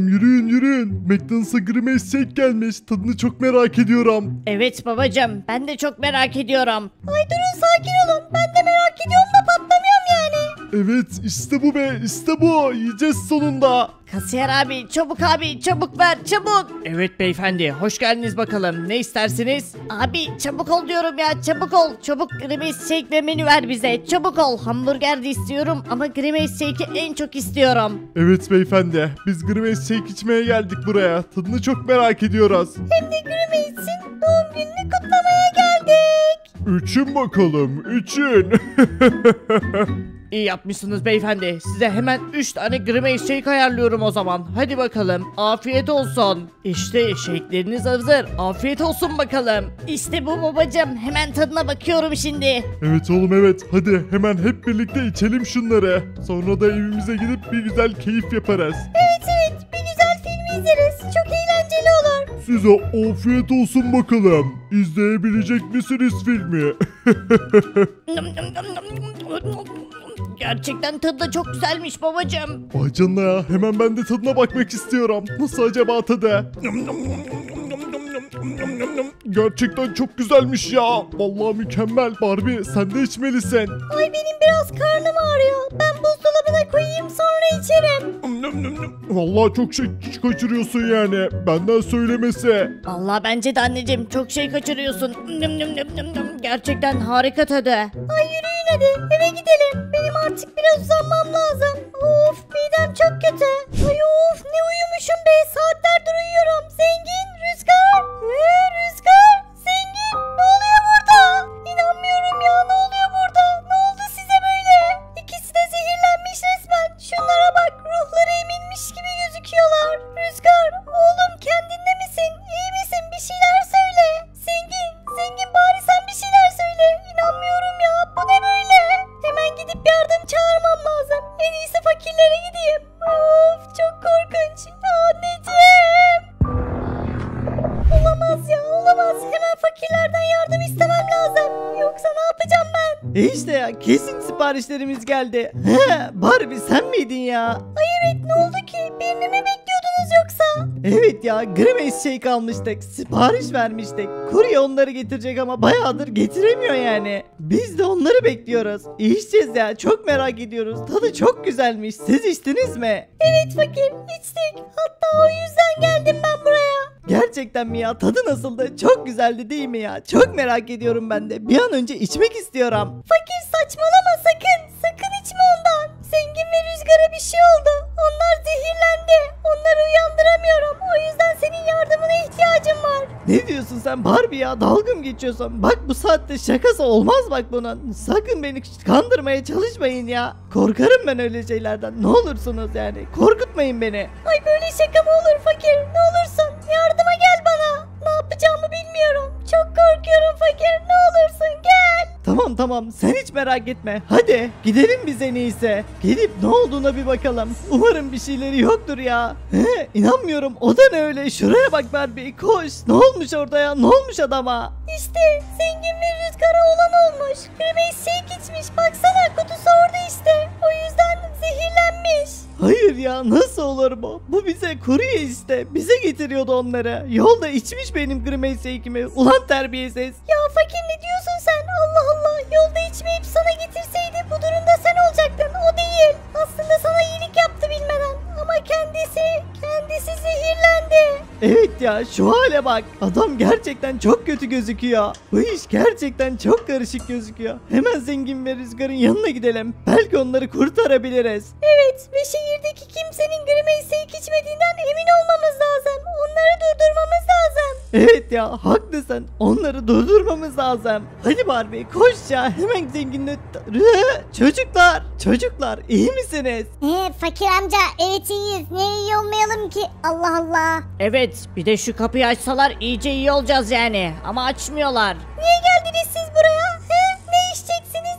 Yürüyün yürüyün. McDonald's'a Grimace Shake gelmiş. Tadını çok merak ediyorum. Evet babacım ben de çok merak ediyorum. Ay durun sakin olun. Ben de merak ediyorum. Evet işte bu be işte bu. Yiyeceğiz sonunda. Kasiyer abi çabuk abi çabuk ver çabuk. Evet beyefendi hoş geldiniz bakalım ne istersiniz? Abi çabuk ol diyorum ya çabuk ol. Çabuk Grimace Shake ve menü ver bize çabuk ol. Hamburger de istiyorum ama Grimace Shake'i en çok istiyorum. Evet beyefendi. Biz Grimace Shake içmeye geldik buraya. Tadını çok merak ediyoruz. Hem de Grimace'in doğum gününü kutlamaya geldik. Üçün bakalım. Üçün. İyi yapmışsınız beyefendi. Size hemen 3 tane Grimace Shake ayarlıyorum o zaman. Hadi bakalım. Afiyet olsun. İşte shake'leriniz hazır. Afiyet olsun bakalım. İşte bu babacım. Hemen tadına bakıyorum şimdi. evet oğlum evet. Hadi hemen hep birlikte içelim şunları. Sonra da evimize gidip bir güzel keyif yaparız. Evet evet bir güzel film izleriz. Çok eğlenceli olur. Size afiyet olsun bakalım. İzleyebilecek misiniz filmi? Gerçekten tadı da çok güzelmiş babacım. Vay canına ya. Hemen ben de tadına bakmak istiyorum. Nasıl acaba tadı? Gerçekten çok güzelmiş ya. Vallahi mükemmel. Barbie sen de içmelisin. Ay benim biraz karnım ağrıyor. Ben buzdolabına koyayım sonra içerim. Vallahi çok şey kaçırıyorsun yani. Benden söylemesi. Allah bence de anneciğim çok şey kaçırıyorsun. Gerçekten harika tadı. Ay yürüyün hadi eve gidelim. Benim artık biraz uzanmam lazım. Of midem çok kötü. Ay of ne uyumuşum be saatlerdir uyuyorum. Zengin, Rüzgar. Ee, Rüzgar, Zengin ne oluyor burada? İnanmıyorum ya ne oluyor siparişlerimiz geldi. Barbie sen miydin ya? Ay evet ne oldu ki? Birini mi bekliyordunuz yoksa? Evet ya Grimace Shake almıştık. Sipariş vermiştik. Kurye onları getirecek ama bayağıdır getiremiyor yani. Biz de onları bekliyoruz. İçeceğiz ya çok merak ediyoruz. Tadı çok güzelmiş. Siz içtiniz mi? Evet fakir içtik. Hatta o yüzden geldim ben buraya. Gerçekten mi ya? Tadı nasıldı? Çok güzeldi değil mi ya? Çok merak ediyorum ben de. Bir an önce içmek istiyorum. Fakir saçmalama sakın. Rüzgar'a bir şey oldu. Onlar zehirlendi. Onları uyandıramıyorum. O yüzden senin yardımına ihtiyacım var. Ne diyorsun sen Barbie ya? Dalga mı geçiyorsun? Bak bu saatte şakası olmaz bak bunun. Sakın beni kandırmaya çalışmayın ya. Korkarım ben öyle şeylerden. Ne olursunuz yani. Korkutmayın beni. Ay böyle şaka mı olur fakir? Ne olursun yardıma gel bana. Ne yapacağımı bilmiyorum. Çok korkuyorum fakir. Ne olursun gel. Tamam tamam sen hiç merak etme. Hadi gidelim biz en iyisi. Gidip ne olduğuna bir bakalım. Umarım bir şeyleri yoktur ya. He, inanmıyorum o da ne öyle. Şuraya bak Barbie koş. Ne olmuş orada ya? Ne olmuş adama? İşte zengin ve rüzgara olan olmuş. Grimace shake içmiş. Baksana kutusu orada işte. O yüzden zehirlenmiş. Hayır ya nasıl olur bu? Bu bize kurye işte. Bize getiriyordu onları. Yolda içmiş benim Grimace Shake'imi. Ulan terbiyesiz. Ya fakir ne diyorsun sen? Şu hale bak. Adam gerçekten çok kötü gözüküyor. Bu iş gerçekten çok karışık gözüküyor. Hemen zengin ve rüzgarın yanına gidelim. Belki onları kurtarabiliriz. Evet ve şehirdeki Evet ya haklısın. Onları durdurmamız lazım. Hadi Barbie koş ya hemen zenginle... Çocuklar, çocuklar iyi misiniz? Ee, fakir amca evet iyiyiz. Niye iyi olmayalım ki? Allah Allah. Evet bir de şu kapıyı açsalar iyice iyi olacağız yani. Ama açmıyorlar. Niye geldiniz siz buraya? He? Ne içeceksiniz?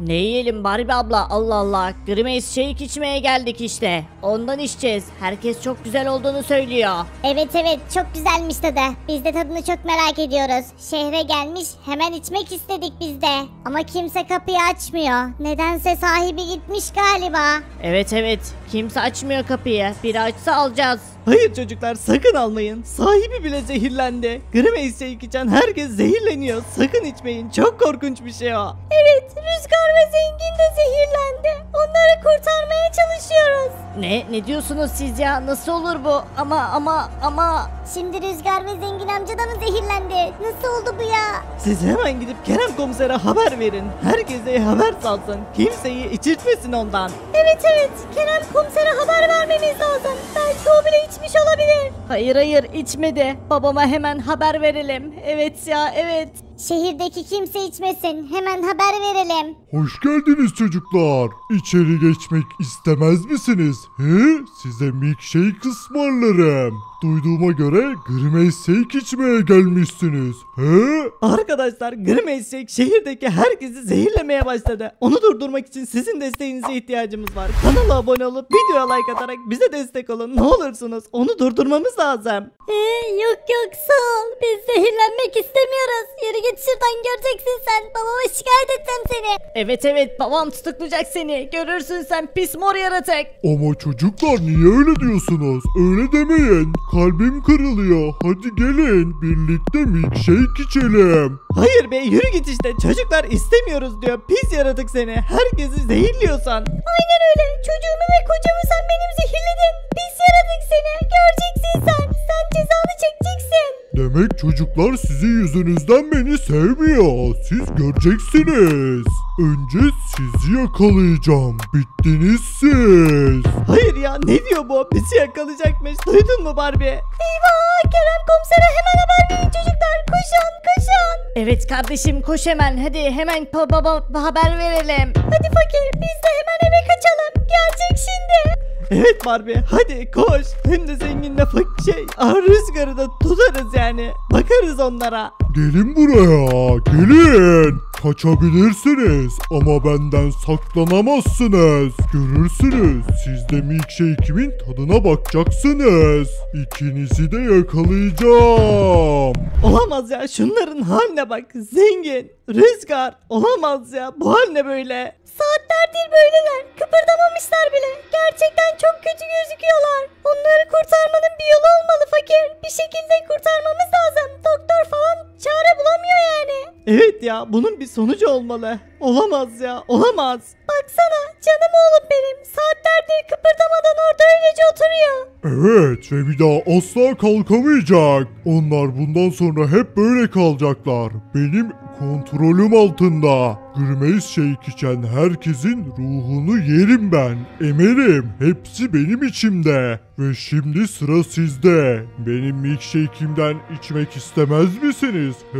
Ne yiyelim Barbie abla Allah Allah. Grimace shake içmeye geldik işte. Ondan içeceğiz. Herkes çok güzel olduğunu söylüyor. Evet evet çok güzelmiş tadı. Biz de tadını çok merak ediyoruz. Şehre gelmiş hemen içmek istedik biz de. Ama kimse kapıyı açmıyor. Nedense sahibi gitmiş galiba. Evet evet. Kimse açmıyor kapıyı. Biri açsa alacağız. Hayır çocuklar sakın almayın. Sahibi bile zehirlendi. Grimace Shake içen herkes zehirleniyor. Sakın içmeyin. Çok korkunç bir şey o. Evet Rüzgar ve Zengin de zehirlendi. Onları kurtarmaya çalışıyoruz. Ne? Ne diyorsunuz siz ya? Nasıl olur bu? Ama ama ama... Şimdi Rüzgar ve Zengin amca da mı zehirlendi? Nasıl oldu bu ya? Siz hemen gidip Kerem komisere haber verin. Herkese haber salsın. Kimseyi içirtmesin ondan. Evet evet Kerem komisere haber vermemiz lazım. Belki o bile içmiş olabilir. Hayır hayır içmedi. Babama hemen haber verelim. Evet ya evet. Şehirdeki kimse içmesin. Hemen haber verelim. Hoş geldiniz çocuklar. İçeri geçmek istemez misiniz? He? Size milkshake ısmarlarım. Duyduğuma göre Grimace Shake içmeye gelmişsiniz. He? Arkadaşlar Grimace Shake şehirdeki herkesi zehirlemeye başladı. Onu durdurmak için sizin desteğinize ihtiyacımız var. Kanala abone olup videoya like atarak bize destek olun. Ne olursunuz onu durdurmamız lazım. Ee, yok yok sağ ol. Biz zehirlenmek istemiyoruz. Yürü git şuradan göreceksin sen. Babama şikayet edeceğim seni. Evet evet babam tutuklayacak seni. Görürsün sen pis mor yaratık. Ama çocuklar niye öyle diyorsunuz? Öyle demeyin. Kalbim kırılıyor. Hadi gelin birlikte milkshake içelim. Hayır be yürü git işte çocuklar istemiyoruz diyor. Pis yaratık seni. Herkesi zehirliyorsan. Aynen öyle. Çocuğumu ve kocamı sen benim zehirledin. Pis yaratık seni. Göreceksin sen. Sen cezanı çekeceksin. Demek çocuklar sizin yüzünüzden beni sevmiyor. Siz göreceksiniz. Önce sizi yakalayacağım. Bittiniz siz. Hayır ya ne diyor bu? Bizi yakalayacakmış. Duydun mu Barbie? Eyvah Kerem komisere hemen haber verin çocuklar. Koşun koşun. Evet kardeşim koş hemen. Hadi hemen baba haber verelim. Hadi fakir biz de hemen eve kaçalım. Gelecek şimdi. Evet Barbie hadi koş. Hem de zenginle fak şey rüzgarı da tutarız yani. Bakarız onlara. Gelin buraya. Gelin. Kaçabilirsiniz ama benden saklanamazsınız. Görürsünüz. Siz de milkshake'imin tadına bakacaksınız. İkinizi de yakalayacağım. Olamaz ya şunların haline bak. Zengin, rüzgar. Olamaz ya bu hal ne böyle? Saatlerdir böyleler. Kıpırdamamışlar bile. Gerçekten çok kötü gözüküyorlar. Onları kurtarmanın bir yolu olmalı fakir. Bir şekilde kurtarmamız lazım. Doktor falan çare bulamıyor yani. Evet ya bunun bir sonucu olmalı. Olamaz ya olamaz. Baksana canım oğlum benim. Saatlerdir kıpırdamadan orada öylece oturuyor. Evet ve bir daha asla kalkamayacak. Onlar bundan sonra hep böyle kalacaklar. Benim kontrolüm altında. Grimace Shake içen herkesin ruhunu yerim ben. Emerim. Hepsi benim içimde. Ve şimdi sıra sizde. Benim milkshake'imden içmek istemez misiniz? He?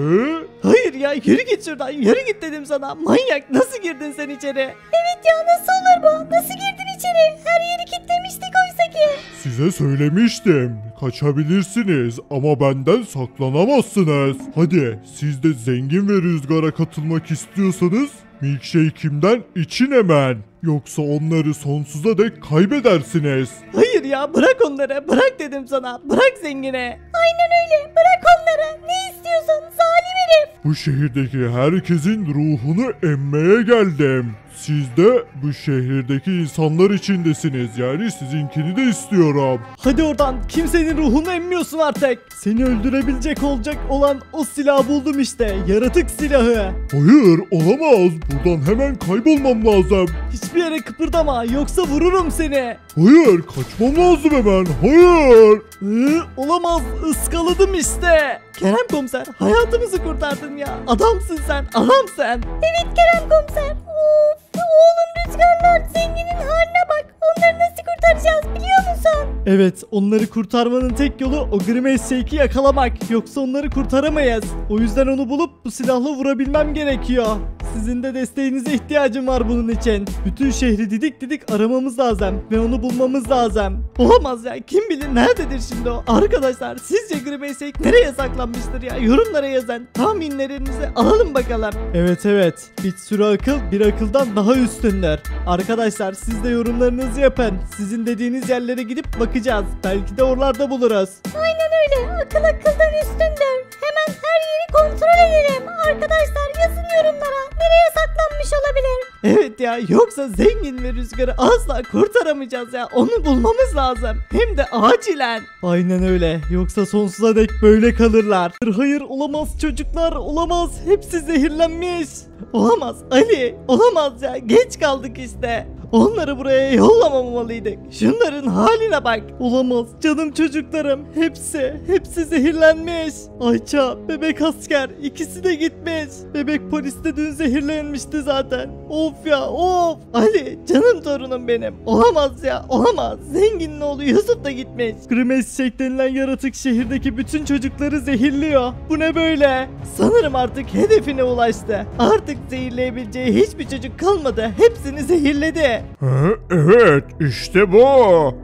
Hayır ya yürü git şuradan yürü git dedim sana. Manyak nasıl girdin sen içeri? Evet ya nasıl olur bu? Nasıl girdin içeri? Her yeri kilitlemiştik oysa ki. Size söylemiştim. Kaçabilirsiniz ama benden saklanamazsınız. Hadi siz de zengin ve rüzgara katılmak istiyorsanız milkshake'imden için hemen. Yoksa onları sonsuza dek kaybedersiniz. Hayır ya bırak onları bırak dedim sana. Bırak zengine. Aynen öyle. Bırak onları. Ne istiyorsun? Zalim herif. Bu şehirdeki herkesin ruhunu emmeye geldim. Siz de bu şehirdeki insanlar içindesiniz. Yani sizinkini de istiyorum. Hadi oradan kimsenin ruhunu emmiyorsun artık. Seni öldürebilecek olacak olan o silahı buldum işte. Yaratık silahı. Hayır olamaz. Buradan hemen kaybolmam lazım. Hiçbir yere kıpırdama yoksa vururum seni. Hayır kaçmam lazım hemen. Hayır. Hı, olamaz ıskaladım işte. Kerem komiser hayatımızı kurtardın ya. Adamsın sen adamsın. Evet Kerem komiser. Of. Oğlum rüzgarlar zenginin haline bak. Onları nasıl kurtaracağız biliyor musun? Evet onları kurtarmanın tek yolu o Grimace Shake'i yakalamak. Yoksa onları kurtaramayız. O yüzden onu bulup bu silahla vurabilmem gerekiyor. Sizin de desteğinize ihtiyacım var bunun için. Bütün şehri didik didik aramamız lazım ve onu bulmamız lazım. Olamaz ya kim bilir nerededir şimdi o? Arkadaşlar sizce Grimace'ik nereye saklanmıştır ya? Yorumlara yazın. Tahminlerinizi alalım bakalım. Evet evet. Bir sürü akıl bir akıldan daha üstündür. Arkadaşlar siz de yorumlarınızı yapın. Sizin dediğiniz yerlere gidip bakacağız. Belki de oralarda buluruz. Aynen öyle. Akıl akıldan üstündür. Hemen her yeri kontrol edelim. Arkadaşlar yazın yorumlara. Nereye saklanmış olabilir? Evet ya yoksa zengin ve rüzgarı asla kurtaramayacağız ya. Onu bulmamız lazım. Hem de acilen. Aynen öyle. Yoksa sonsuza dek böyle kalırlar. Hayır olamaz çocuklar olamaz. Hepsi zehirlenmiş. Olamaz Ali. Olamaz ya. Geç kaldık işte. Onları buraya yollamamalıydık. Şunların haline bak. Olamaz canım çocuklarım. Hepsi, hepsi zehirlenmiş. Ayça, bebek asker ikisi de gitmiş. Bebek polis de dün zehirlenmişti zaten. Of ya of. Ali canım torunum benim. Olamaz ya olamaz. Zenginin oğlu Yusuf da gitmiş. Grimes Shake denilen yaratık şehirdeki bütün çocukları zehirliyor. Bu ne böyle? Sanırım artık hedefine ulaştı. Artık zehirleyebileceği hiçbir çocuk kalmadı. Hepsini zehirledi. Evet işte bu.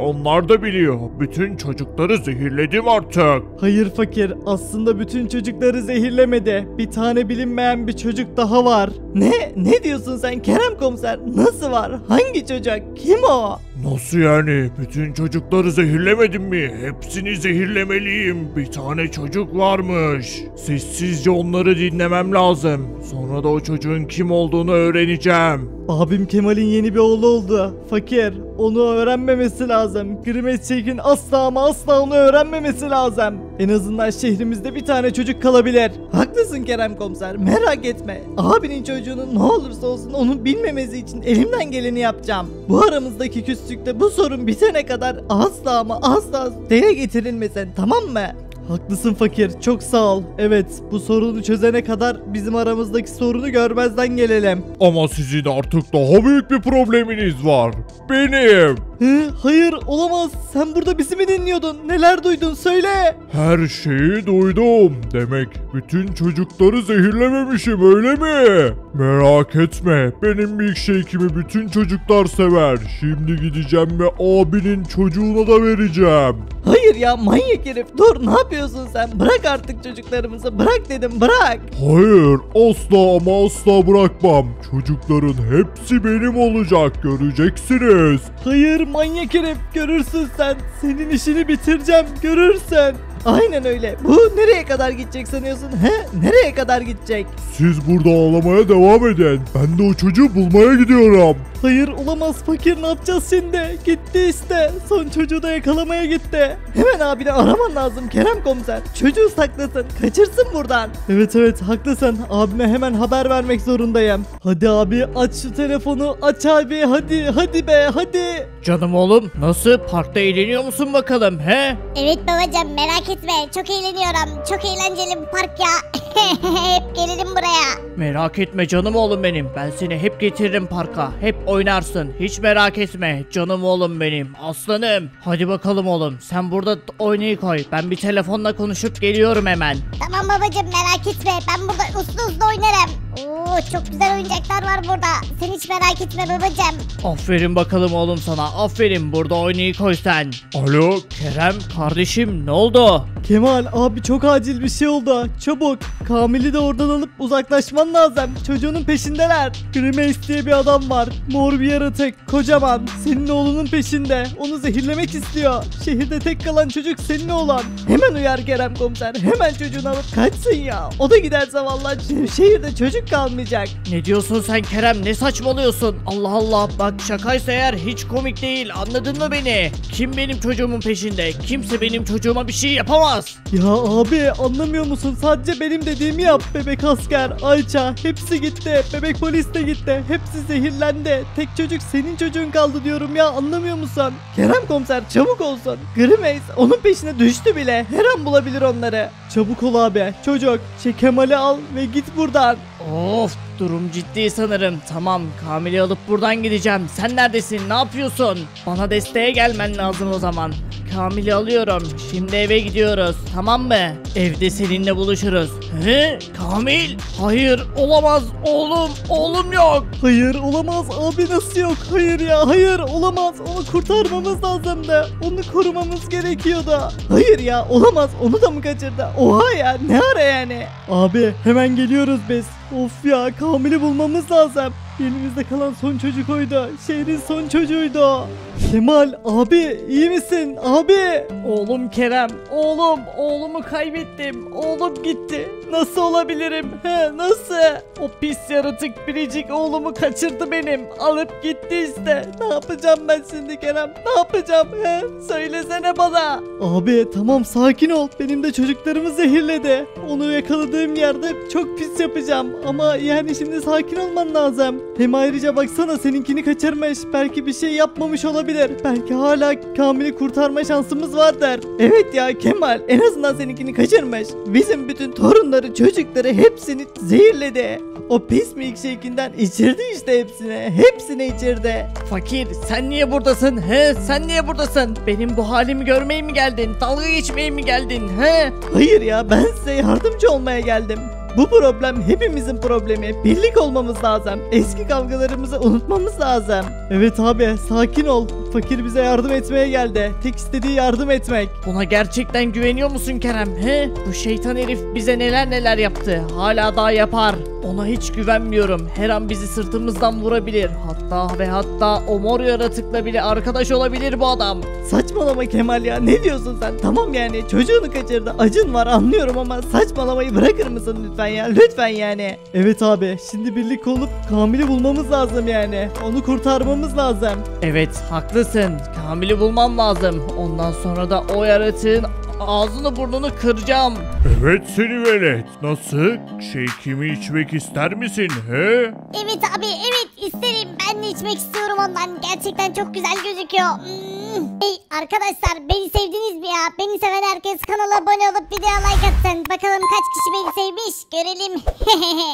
Onlar da biliyor. Bütün çocukları zehirledim artık. Hayır fakir aslında bütün çocukları zehirlemedi. Bir tane bilinmeyen bir çocuk daha var. Ne? Ne diyorsun sen Kerem komiser? Nasıl var? Hangi çocuk? Kim o? Nasıl yani? Bütün çocukları zehirlemedim mi? Hepsini zehirlemeliyim. Bir tane çocuk varmış. Sessizce onları dinlemem lazım. Sonra da o çocuğun kim olduğunu öğreneceğim. Abim Kemal'in yeni bir oğlu oldu. Fakir. Onu öğrenmemesi lazım. Grimet Shake'in asla ama asla onu öğrenmemesi lazım. En azından şehrimizde bir tane çocuk kalabilir. Haklısın Kerem komiser. Merak etme. Abinin çocuğunun ne olursa olsun onun bilmemesi için elimden geleni yapacağım. Bu aramızdaki küslükte bu sorun bitene kadar asla ama asla dile getirilmesin tamam mı? Haklısın fakir çok sağ ol. Evet bu sorunu çözene kadar bizim aramızdaki sorunu görmezden gelelim. Ama sizin artık daha büyük bir probleminiz var. Benim. Hı, hayır olamaz. Sen burada bizi mi dinliyordun? Neler duydun söyle. Her şeyi duydum. Demek bütün çocukları zehirlememişim öyle mi? Merak etme. Benim milkshake'imi bütün çocuklar sever. Şimdi gideceğim ve abinin çocuğuna da vereceğim. Hayır ya manyak herif dur ne yapıyorsun sen? Bırak artık çocuklarımızı bırak dedim bırak. Hayır asla ama asla bırakmam. Çocukların hepsi benim olacak göreceksiniz. Hayır manyak herif görürsün sen. Senin işini bitireceğim görürsün. Aynen öyle. Bu nereye kadar gidecek sanıyorsun? He? Nereye kadar gidecek? Siz burada ağlamaya devam edin. Ben de o çocuğu bulmaya gidiyorum. Hayır olamaz fakir ne yapacağız şimdi? Gitti işte. Son çocuğu da yakalamaya gitti. Hemen abini araman lazım Kerem komiser. Çocuğu saklasın. Kaçırsın buradan. Evet evet haklısın. Abime hemen haber vermek zorundayım. Hadi abi aç şu telefonu. Aç abi hadi hadi be hadi. Canım oğlum nasıl parkta eğleniyor musun bakalım he? Evet babacığım merak etme. Çok eğleniyorum. Çok eğlenceli bu park ya. Hep gelelim buraya. Merak etme canım oğlum benim. Ben seni hep getiririm parka. Hep oynarsın. Hiç merak etme. Canım oğlum benim. Aslanım. Hadi bakalım oğlum. Sen burada oynayı koy. Ben bir telefonla konuşup geliyorum hemen. Tamam babacığım merak etme. Ben burada uslu uslu oynarım. Oo çok güzel oyuncaklar var burada. Sen hiç merak etme babacığım. Aferin bakalım oğlum sana. Aferin. Burada oynayı koy sen. Alo Kerem kardeşim ne oldu? Kemal abi çok acil bir şey oldu. Çabuk. Kamil'i de oradan alıp uzaklaşman lazım. Çocuğunun peşindeler. Grimace diye bir adam var. Mor bir yaratık. Kocaman. Senin oğlunun peşinde. Onu zehirlemek istiyor. Şehirde tek kalan çocuk senin oğlan. Hemen uyar Kerem komiser. Hemen çocuğunu alıp kaçsın ya. O da giderse vallahi şe- şehirde çocuk kalmayacak. Ne diyorsun sen Kerem? Ne saçmalıyorsun? Allah Allah bak şakaysa eğer hiç komik değil. Anladın mı beni? Kim benim çocuğumun peşinde? Kimse benim çocuğuma bir şey yapamaz. Ya abi anlamıyor musun? Sadece benim dediğimi yap. Bebek asker, Ayça hepsi gitti. Bebek polis de gitti. Hepsi zehirlendi. Tek çocuk senin çocuğun kaldı diyorum ya anlamıyor musun? Kerem komiser çabuk olsun. Grimace onun peşine düştü bile. Her an bulabilir onları. Çabuk ol abi. Çocuk şey Kemal'i al ve git buradan. Of durum ciddi sanırım. Tamam Kamil'i alıp buradan gideceğim. Sen neredesin? Ne yapıyorsun? Bana desteğe gelmen lazım o zaman. Kamil'i alıyorum. Şimdi eve gidiyoruz. Tamam mı? Evde seninle buluşuruz. He? Kamil? Hayır olamaz. Oğlum. Oğlum yok. Hayır olamaz abi nasıl yok? Hayır ya hayır olamaz. Onu kurtarmamız lazımdı. Onu korumamız gerekiyordu. Hayır ya olamaz. Onu da mı kaçırdı? Oha ya ne ara yani? Abi hemen geliyoruz biz. Of ya Kamil'i bulmamız lazım. Elimizde kalan son çocuk oydu. Şehrin son çocuğuydu. Kemal abi iyi misin abi? Oğlum Kerem oğlum oğlumu kaybettim. Oğlum gitti. Nasıl olabilirim? He nasıl? O pis yaratık biricik oğlumu kaçırdı benim. Alıp gitti işte. Ne yapacağım ben şimdi Kerem? Ne yapacağım? He? Söylesene bana. Abi tamam sakin ol. Benim de çocuklarımı zehirledi. Onu yakaladığım yerde çok pis yapacağım. Ama yani şimdi sakin olman lazım. Hem ayrıca baksana seninkini kaçırmış. Belki bir şey yapmamış olabilir. Belki hala Kamil'i kurtarma şansımız vardır. Evet ya Kemal en azından seninkini kaçırmış. Bizim bütün torunları çocukları hepsini zehirledi. O pis milkshake'inden içirdi işte hepsini. Hepsini içirdi. Fakir sen niye buradasın? He? Sen niye buradasın? Benim bu halimi görmeye mi geldin? Dalga geçmeye mi geldin? He? Hayır ya ben size yardımcı olmaya geldim. Bu problem hepimizin problemi. Birlik olmamız lazım. Eski kavgalarımızı unutmamız lazım. Evet abi sakin ol. Fakir bize yardım etmeye geldi. Tek istediği yardım etmek. Buna gerçekten güveniyor musun Kerem? He? Bu şeytan herif bize neler neler yaptı. Hala daha yapar. Ona hiç güvenmiyorum. Her an bizi sırtımızdan vurabilir. Hatta ve hatta o mor yaratıkla bile arkadaş olabilir bu adam. Saçmalama Kemal ya ne diyorsun sen? Tamam yani çocuğunu kaçırdı. Acın var anlıyorum ama saçmalamayı bırakır mısın lütfen ya? Lütfen yani. Evet abi şimdi birlik olup Kamil'i bulmamız lazım yani. Onu kurtarmamız lazım. Evet haklısın. Kamil'i bulmam lazım. Ondan sonra da o yaratığın ağzını burnunu kıracağım. Evet seni velet. Nasıl? Şey kimi içmek ister misin he? Evet abi evet isterim. Ben de içmek istiyorum ondan. Gerçekten çok güzel gözüküyor. Hmm. Hey arkadaşlar beni sevdiniz mi ya? Beni seven herkes kanala abone olup videoya like atsın. Bakalım kaç kişi beni sevmiş görelim.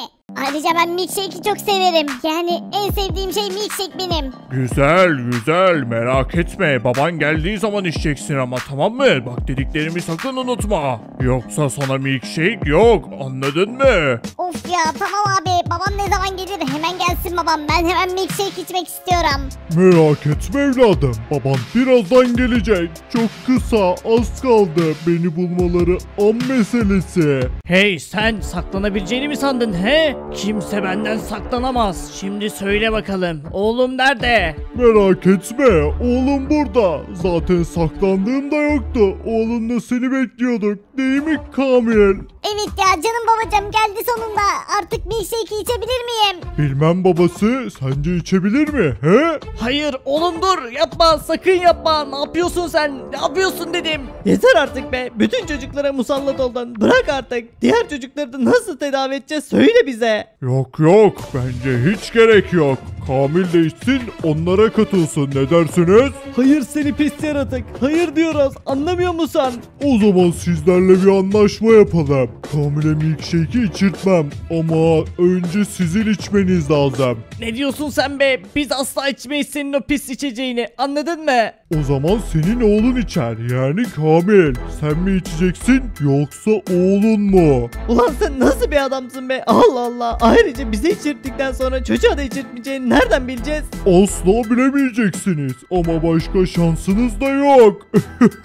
Ayrıca ben milkshake'i çok severim. Yani en sevdiğim şey milkshake benim. Güzel güzel merak etme baban geldiği zaman içeceksin ama tamam mı? Bak dediklerimi sakın unutma. Yoksa sana milkshake yok anladın mı? Of ya tamam abi babam ne zaman gelir hemen gelsin babam ben hemen milkshake içmek istiyorum. Merak etme evladım baban birazdan gelecek. Çok kısa az kaldı beni bulmaları an meselesi. Hey sen saklanabileceğini mi sandın he? Kimse benden saklanamaz. Şimdi söyle bakalım. Oğlum nerede? Merak etme oğlum burada. Zaten saklandığım da yoktu. Oğlunla seni bekliyorduk değil mi Kamil? Evet ya canım babacığım geldi sonunda artık milkshake içebilir miyim? Bilmem babası sence içebilir mi he? Hayır oğlum dur yapma sakın yapma. Ne yapıyorsun sen? Ne yapıyorsun dedim. Yeter artık be. Bütün çocuklara musallat oldun. Bırak artık. Diğer çocukları da nasıl tedavi edeceğiz söyle bize. Yok yok bence hiç gerek yok. Kamil de içsin onlara katılsın ne dersiniz? Hayır seni pis yaratık. Hayır diyoruz. Anlamıyor musun? O zaman sizlerle bir anlaşma yapalım. Kamil'e milkshake'i içirtmem ama önce sizin içmeniz lazım. Ne diyorsun sen be? Biz asla içmeyiz senin o pis içeceğini. Anladın mı? O zaman senin oğlun içer yani Kamil. Sen mi içeceksin yoksa oğlun mu? Ulan sen nasıl bir adamsın be? Allah Allah. Ayrıca bize içirttikten sonra çocuğa da içirtmeyeceğini nereden bileceğiz? Asla bilemeyeceksiniz ama başka şansınız da yok.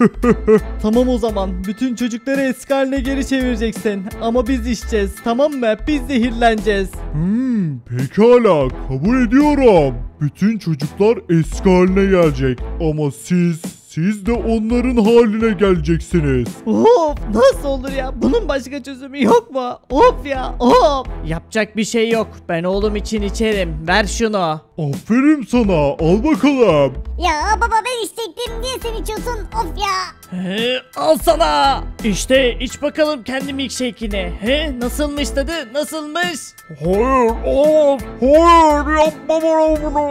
Tamam o zaman. Bütün çocukları eski haline geri çevireceksin. Ama biz içeceğiz. Tamam mı? Biz zehirleneceğiz. Hmm, pekala kabul ediyorum. Bütün çocuklar eski haline gelecek ama siz, siz de onların haline geleceksiniz. Of nasıl olur ya? Bunun başka çözümü yok mu? Of ya of. Yapacak bir şey yok. Ben oğlum için içerim. Ver şunu. Aferin sana al bakalım. Ya baba ben içecektim niye sen içiyorsun of ya. He, al sana. İşte iç bakalım kendi milkshake'ini. He, nasılmış tadı? Nasılmış? Hayır olamaz. Hayır yapma bana bunu.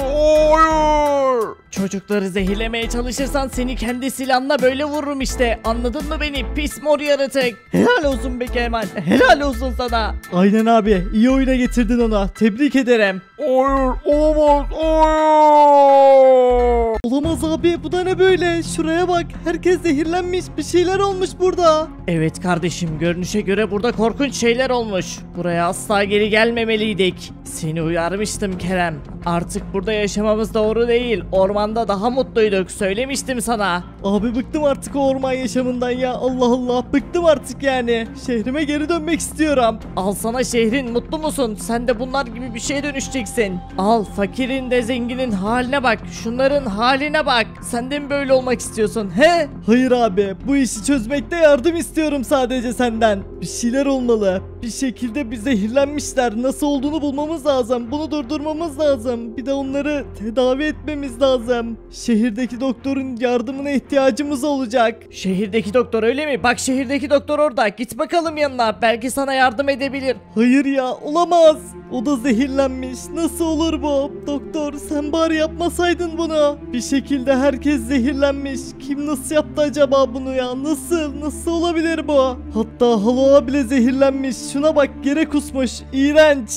Hayır. Çocukları zehirlemeye çalışırsan seni kendi silahınla böyle vururum işte. Anladın mı beni? Pis mor yaratık. Helal olsun be Kemal. Helal olsun sana. Aynen abi. iyi oyuna getirdin ona. Tebrik ederim. Hayır olamaz. Olamaz. Hayır. Olamaz abi bu da ne böyle? Şuraya bak. Herkes zehirlenmiş. Bir şeyler olmuş burada. Evet kardeşim görünüşe göre burada korkunç şeyler olmuş. Buraya asla geri gelmemeliydik. Seni uyarmıştım Kerem. Artık burada yaşamamız doğru değil. Ormanda daha mutluyduk. Söylemiştim sana. Abi bıktım artık o orman yaşamından ya. Allah Allah. Bıktım artık yani. Şehrime geri dönmek istiyorum. Al sana şehrin mutlu musun? Sen de bunlar gibi bir şeye dönüşeceksin. Al fakirin de zenginin haline bak. Şunların haline bak. Sen de mi böyle olmak istiyorsun? He? Hayır abi. Bu işi çözmekte yardım istiyorum sadece senden. Bir şeyler olmalı. Bir şekilde bir zehirlenmişler. Nasıl olduğunu bulmamız lazım. Bunu durdurmamız lazım. Bir de onları tedavi etmemiz lazım. Şehirdeki doktorun yardımına ihtiyacımız olacak. Şehirdeki doktor öyle mi? Bak şehirdeki doktor orada. Git bakalım yanına. Belki sana yardım edebilir. Hayır ya olamaz. O da zehirlenmiş. Nasıl olur bu? Doktor sen bari yapmasaydın bunu. Bir şekilde herkes zehirlenmiş. Kim nasıl yaptı acaba bunu ya? Nasıl? Nasıl olabilir bu? Hatta Haloa bile zehirlenmiş. Şuna bak yere kusmuş. İğrenç.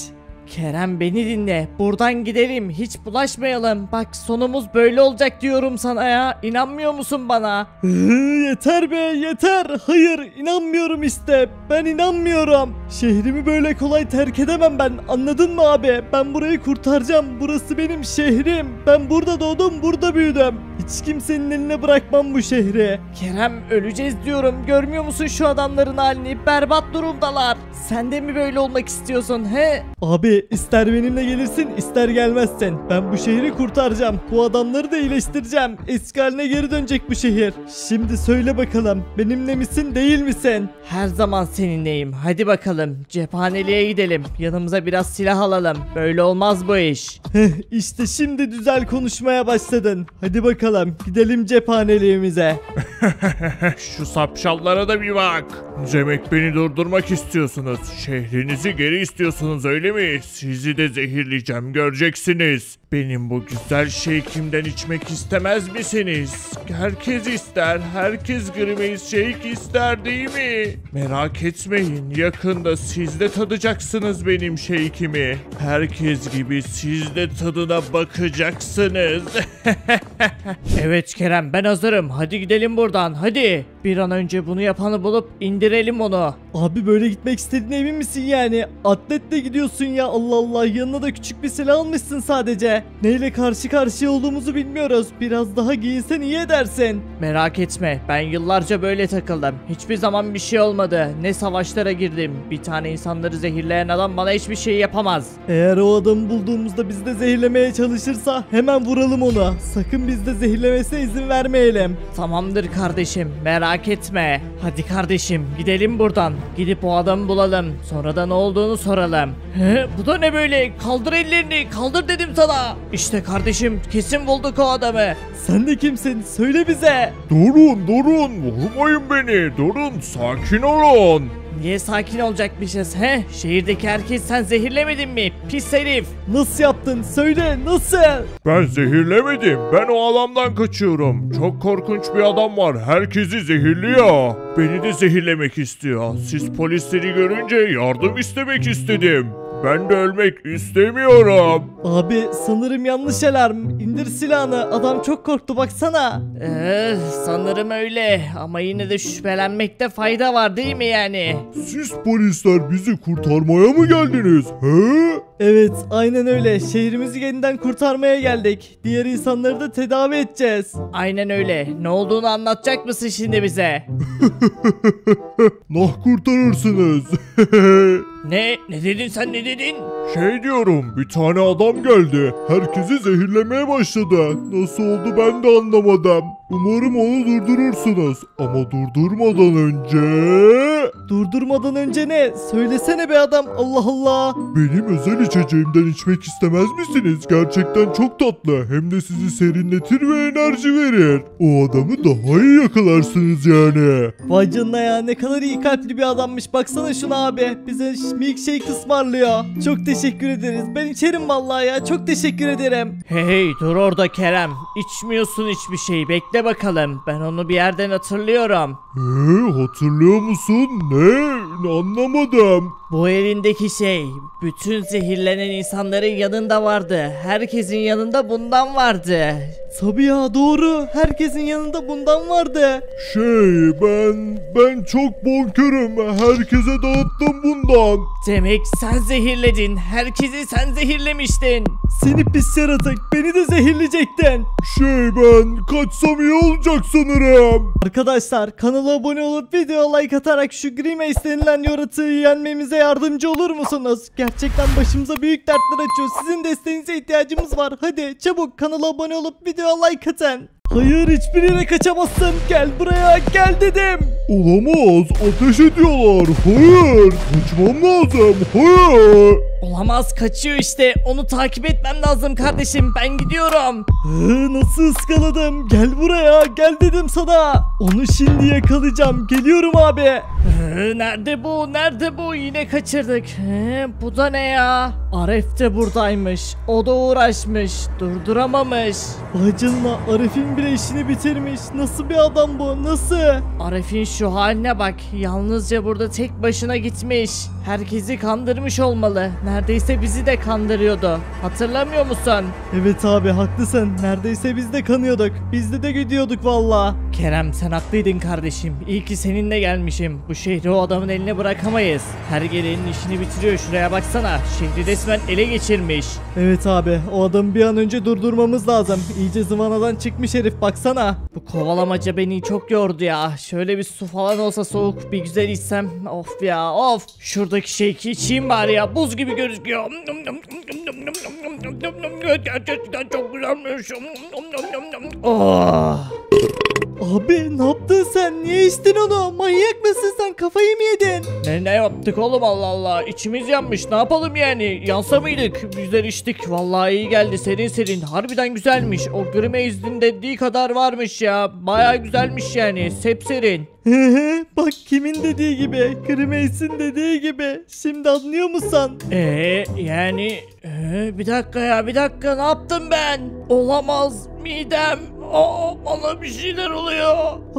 Kerem beni dinle. Buradan gidelim. Hiç bulaşmayalım. Bak sonumuz böyle olacak diyorum sana ya. İnanmıyor musun bana? Yeter be yeter. Hayır inanmıyorum işte. Ben inanmıyorum. Şehrimi böyle kolay terk edemem ben. Anladın mı abi? Ben burayı kurtaracağım. Burası benim şehrim. Ben burada doğdum burada büyüdüm. Hiç kimsenin eline bırakmam bu şehri. Kerem öleceğiz diyorum. Görmüyor musun şu adamların halini? Berbat durumdalar. Sen de mi böyle olmak istiyorsun he? Abi ister benimle gelirsin ister gelmezsin. Ben bu şehri kurtaracağım. Bu adamları da iyileştireceğim. Eski haline geri dönecek bu şehir. Şimdi söyle bakalım benimle misin değil misin? Her zaman seninleyim. Hadi bakalım. Cephaneliğe gidelim. Yanımıza biraz silah alalım. Böyle olmaz bu iş. İşte şimdi güzel konuşmaya başladın. Hadi bakalım gidelim cephaneliğimize. Şu sapşallara da bir bak. Demek beni durdurmak istiyorsunuz. Şehrinizi geri istiyorsunuz öyle mi? Sizi de zehirleyeceğim göreceksiniz. Benim bu güzel şeykimden içmek istemez misiniz? Herkes ister. Herkes Grimace Shake ister değil mi? Merak etmeyin. Yakında siz de tadacaksınız benim şeykimi. Herkes gibi siz de tadına bakacaksınız. Evet Kerem ben hazırım. Hadi gidelim buradan. Hadi. Bir an önce bunu yapanı bulup indirelim onu. Abi böyle gitmek istediğine emin misin yani? Atletle gidiyorsun ya Allah Allah yanına da küçük bir silah almışsın sadece. Neyle karşı karşıya olduğumuzu bilmiyoruz. Biraz daha giyinsen iyi edersin. Merak etme. Ben yıllarca böyle takıldım. Hiçbir zaman bir şey olmadı. Ne savaşlara girdim. Bir tane insanları zehirleyen adam bana hiçbir şey yapamaz. Eğer o adamı bulduğumuzda bizi de zehirlemeye çalışırsa hemen vuralım onu. Sakın biz de zehirlemesine izin vermeyelim. Tamamdır kardeşim. Merak etme. Hadi kardeşim gidelim buradan. Gidip o adamı bulalım. Sonra da ne olduğunu soralım. He, bu da ne böyle? Kaldır ellerini. Kaldır dedim sana. İşte kardeşim kesin bulduk o adamı. Sen de kimsin? Söyle bize. durun durun vurmayın beni. Durun sakin olun. Niye sakin olacakmışız he? Şehirdeki herkes sen zehirlemedin mi? Pis herif. Nasıl yaptın? Söyle nasıl? Ben zehirlemedim. Ben o adamdan kaçıyorum. Çok korkunç bir adam var. Herkesi zehirliyor. Beni de zehirlemek istiyor. Siz polisleri görünce yardım istemek istedim. Ben de ölmek istemiyorum. Abi sanırım yanlış alarm. İndir silahını. Adam çok korktu baksana. Ee, sanırım öyle ama yine de şüphelenmekte fayda var değil mi yani? Siz polisler bizi kurtarmaya mı geldiniz? He? Evet aynen öyle. Şehrimizi yeniden kurtarmaya geldik. Diğer insanları da tedavi edeceğiz. Aynen öyle. Ne olduğunu anlatacak mısın şimdi bize? Nah kurtarırsınız. Ne? Ne dedin sen ne dedin? şey diyorum bir tane adam geldi. Herkesi zehirlemeye başladı. Nasıl oldu ben de anlamadım. Umarım onu durdurursunuz. Ama durdurmadan önce... Durdurmadan önce ne? Söylesene be adam. Allah Allah. Benim özel içeceğimden içmek istemez misiniz? Gerçekten çok tatlı. Hem de sizi serinletir ve enerji verir. O adamı daha iyi yakalarsınız yani. Vay canına ya ne kadar iyi kalpli bir adammış. Baksana şuna abi. Bize milkshake ısmarlıyor. Çok teşekkür ederiz. Ben içerim vallahi ya. Çok teşekkür ederim. Hey hey dur orada Kerem. İçmiyorsun hiçbir şey. Bekle bakalım. Ben onu bir yerden hatırlıyorum. Ee, hatırlıyor musun? Ne? Anlamadım. Bu elindeki şey bütün zehirlenen insanların yanında vardı. Herkesin yanında bundan vardı. Tabii ya doğru. Herkesin yanında bundan vardı. Şey ben ben çok bonkörüm. Herkese dağıttım bundan. Demek sen zehirledin. Herkesi sen zehirlemiştin. Seni pis yaratık. Beni de zehirleyecektin. Şey ben kaçsam iyi olacak sanırım. Arkadaşlar kanala abone olup video like atarak şu Grimace denilen yaratığı yenmemize yardımcı olur musunuz? Gerçekten başımıza büyük dertler açıyor. Sizin desteğinize ihtiyacımız var. Hadi çabuk kanala abone olup video like atın. Hayır hiçbir yere kaçamazsın. Gel buraya gel dedim. Olamaz. Ateş ediyorlar. Hayır. Kaçmam lazım. Hayır. Olamaz kaçıyor işte. Onu takip etmem lazım kardeşim. Ben gidiyorum. Hı, nasıl ıskaladım? Gel buraya gel dedim sana. Onu şimdi yakalayacağım. Geliyorum abi. Ee, Nerede bu? Nerede bu? Yine kaçırdık. Ee, bu da ne ya? Aref de buradaymış. O da uğraşmış. Durduramamış. Vay canına Arif'in bile işini bitirmiş. Nasıl bir adam bu? Nasıl? Aref'in şu haline bak. Yalnızca burada tek başına gitmiş. Herkesi kandırmış olmalı. Neredeyse bizi de kandırıyordu. Hatırlamıyor musun? Evet abi haklısın. Neredeyse biz de kanıyorduk. Biz de de gidiyorduk valla. Kerem sen haklıydın kardeşim. İyi ki seninle gelmişim. Bu şehri o adamın eline bırakamayız. Her gelenin işini bitiriyor. Şuraya baksana. Şehri resmen ele geçirmiş. Evet abi o adamı bir an önce durdurmamız lazım. İyice zıvanadan çıkmış herif baksana. Bu kovalamaca beni çok yordu ya. Şöyle bir su falan olsa soğuk bir güzel içsem. Of ya of. Şuradaki şeyki içeyim bari ya. Buz gibi gözüküyor. Gerçekten çok güzelmiş. Oh. Abi ne yaptın sen? Niye içtin onu? Manyak mısın sen? Kafayı mı yedin? Ne ne yaptık oğlum Allah Allah. İçimiz yanmış. Ne yapalım yani? Yansa mıydık? Güzel içtik. Vallahi iyi geldi. Serin serin. Harbiden güzelmiş. O Grimace'in dediği kadar varmış ya. Baya güzelmiş yani. Sepserin. Hı hı, Bak kimin dediği gibi. Grimace'in dediği gibi. Şimdi anlıyor musun? Ee yani ee, bir dakika ya bir dakika ne yaptım ben? Olamaz midem. Aa, bana bir şeyler oluyor.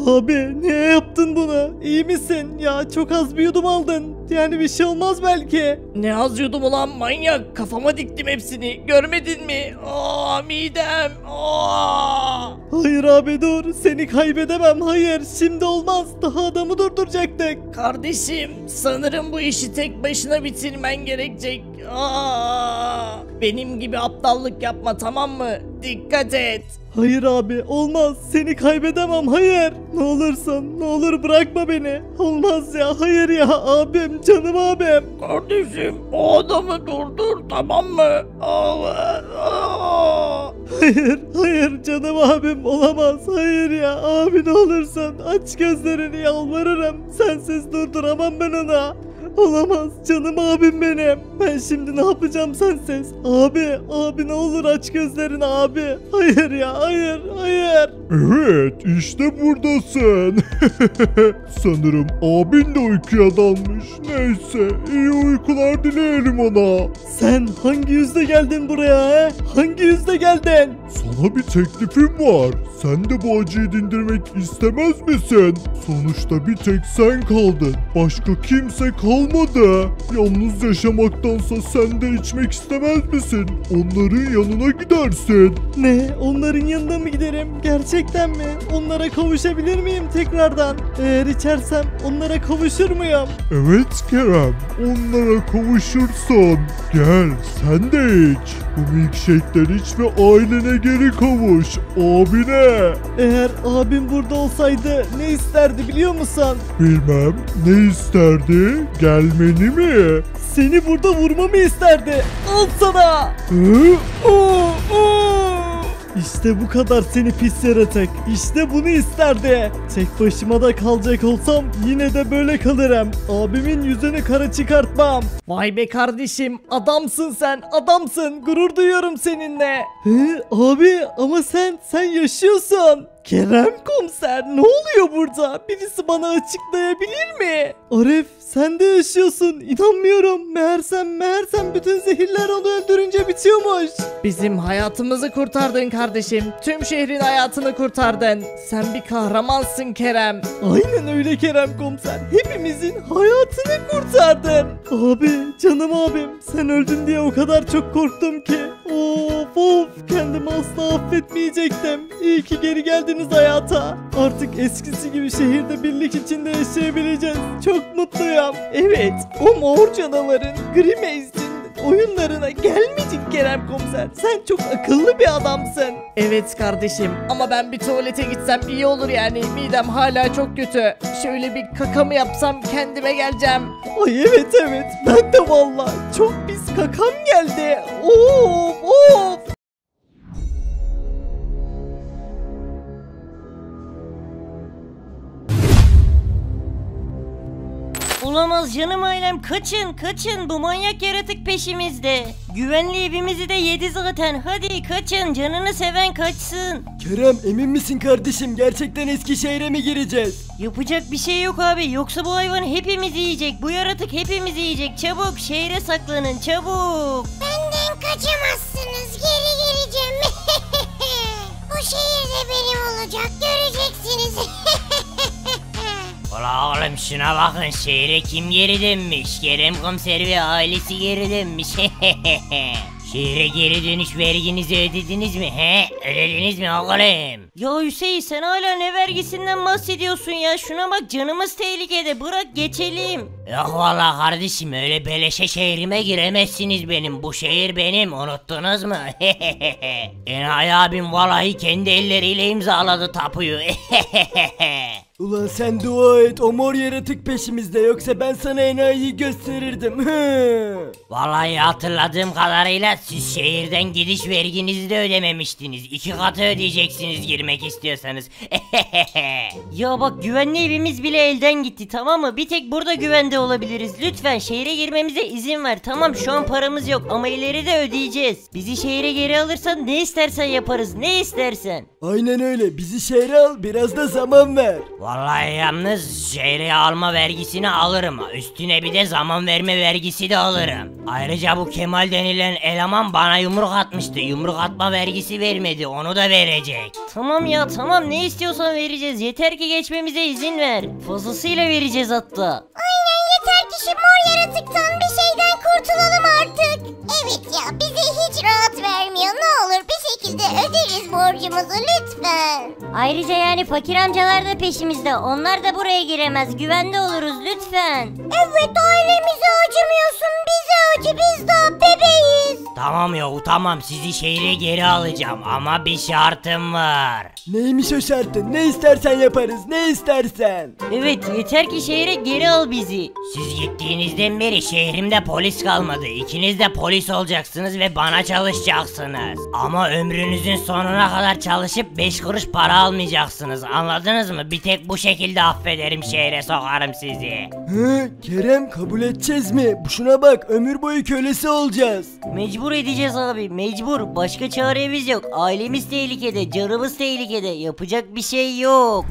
Abi niye yaptın bunu? İyi misin? Ya çok az bir yudum aldın. Yani bir şey olmaz belki. Ne az yudum ulan manyak kafama diktim hepsini görmedin mi? Aa midem. Aa. Hayır abi dur. Seni kaybedemem. Hayır şimdi olmaz. Daha adamı durduracaktık. Kardeşim sanırım bu işi tek başına bitirmen gerekecek. Aa. Benim gibi aptallık yapma tamam mı? Dikkat et. Hayır abi olmaz. Seni kaybedemem. Hayır. Ne olursun. Ne olur bırakma beni. Olmaz ya. Hayır ya abim. Canım abim. Kardeşim o adamı durdur tamam mı? Aa. Hayır. Hayır canım abim. Olamaz. Hayır ya. Abi ne olursun. Aç gözlerini yalvarırım. Sensiz durduramam ben ona. Olamaz canım abim benim. Ben şimdi ne yapacağım sensiz? Abi, abi ne olur aç gözlerini abi. Hayır ya, hayır, hayır. Evet işte buradasın. Sanırım abin de uykuya dalmış. Neyse iyi uykular dileyelim ona. Sen hangi yüzde geldin buraya he? Hangi yüzde geldin? Sana bir teklifim var. Sen de bu acıyı dindirmek istemez misin? Sonuçta bir tek sen kaldın. Başka kimse kalmadı. Yalnız yaşamaktansa sen de içmek istemez misin? Onların yanına gidersin. Ne? Onların yanına mı giderim? Gerçekten mi? Onlara kavuşabilir miyim tekrardan? Eğer içersem onlara kavuşur muyum? Evet Kerem, onlara kavuşursun. Gel, sen de iç. Bu milkshake'den iç ve ailene geri kavuş. Abine. Eğer abim burada olsaydı ne isterdi biliyor musun? Bilmem, ne isterdi? Gelmeni mi? Seni burada vurmamı isterdi. Al sana. Hı? Oo, oo. İşte bu kadar seni pis yaratık. İşte bunu isterdi. Tek başıma da kalacak olsam yine de böyle kalırım. Abimin yüzünü kara çıkartmam. Vay be kardeşim Adamsın sen, adamsın. Gurur duyuyorum seninle. He, abi ama sen, sen yaşıyorsun. Kerem komiser ne oluyor burada? Birisi bana açıklayabilir mi? Arif sen de yaşıyorsun. İnanmıyorum. Meğersem meğersem bütün zehirler onu öldürünce bitiyormuş. Bizim hayatımızı kurtardın kardeşim. Tüm şehrin hayatını kurtardın. Sen bir kahramansın Kerem. Aynen öyle Kerem komiser. Hepimizin hayatını kurtardın. Abi canım abim sen öldün diye o kadar çok korktum ki. Of of kendimi asla affetmeyecektim. İyi ki geri geldiniz hayata. Artık eskisi gibi şehirde birlik içinde yaşayabileceğiz. Çok mutluyum. Evet o mor canavarın Grimaz'in oyunlarına gelmeyecek Kerem komiser. Sen çok akıllı bir adamsın. Evet kardeşim ama ben bir tuvalete gitsem iyi olur yani. Midem hala çok kötü. Şöyle bir kakamı yapsam kendime geleceğim. Ay evet evet ben de valla çok pis kakam geldi. Of of. Olamaz canım ailem kaçın kaçın bu manyak yaratık peşimizde. Güvenli evimizi de yedi zaten hadi kaçın canını seven kaçsın. Kerem emin misin kardeşim gerçekten Eskişehir'e mi gireceğiz? Yapacak bir şey yok abi yoksa bu hayvan hepimizi yiyecek bu yaratık hepimizi yiyecek çabuk şehre saklanın çabuk. Benden kaçamazsınız. Geri geleceğim. Bu şehir de benim olacak. Göreceksiniz. Ula oğlum şuna bakın şehre kim geri dönmüş Kerem komiser ve ailesi geri dönmüş Şehre geri dönüş verginizi ödediniz mi he? Ödediniz mi oğlum? Ya Hüseyin sen hala ne vergisinden bahsediyorsun ya? Şuna bak canımız tehlikede bırak geçelim. Yok valla kardeşim öyle beleşe şehrime giremezsiniz benim. Bu şehir benim unuttunuz mu? Enayi abim vallahi kendi elleriyle imzaladı tapuyu. Ulan sen dua et o mor yaratık peşimizde yoksa ben sana enayiyi gösterirdim. Hı. Vallahi hatırladığım kadarıyla siz şehirden gidiş verginizi de ödememiştiniz. İki katı ödeyeceksiniz girmek istiyorsanız. ya bak güvenli evimiz bile elden gitti tamam mı? Bir tek burada güvende olabiliriz. Lütfen şehre girmemize izin ver. Tamam şu an paramız yok ama ileride ödeyeceğiz. Bizi şehre geri alırsan ne istersen yaparız. Ne istersen. Aynen öyle bizi şehre al biraz da zaman ver. Vallahi yalnız şehre alma vergisini alırım. Üstüne bir de zaman verme vergisi de alırım. Ayrıca bu Kemal denilen eleman bana yumruk atmıştı. Yumruk atma vergisi vermedi. Onu da verecek. Tamam ya tamam ne istiyorsan vereceğiz. Yeter ki geçmemize izin ver. Fazlasıyla vereceğiz hatta. Aynen yeter ki şu mor yaratıktan bir şeyden kurtulalım artık. Evet ya bize hiç rahat vermiyor. Ne olur bir şekilde öderiz borcumuzu lütfen. Ayrıca yani fakir amcalar da peşimizde. Onlar da buraya giremez. Güvende oluruz lütfen. Evet ailemize acımıyorsun. Bize acı biz daha bebeğiz. Tamam ya tamam sizi şehre geri alacağım ama bir şartım var. Neymiş o şartın ne istersen yaparız ne istersen. Evet yeter ki şehre geri al bizi. Siz gittiğinizden beri şehrimde polis kalmadı. İkiniz de polis olacaksınız ve bana çalışacaksınız. Ama ömrünüzün sonuna kadar çalışıp 5 kuruş para almayacaksınız. Anladınız mı? Bir tek bu şekilde affederim şehre sokarım sizi. Hı, Kerem kabul edeceğiz mi? Şuna bak ömür boyu kölesi olacağız. Mecbur edeceğiz abi mecbur. Başka çaremiz yok. Ailemiz tehlikede, canımız tehlikede. Yapacak bir şey yok.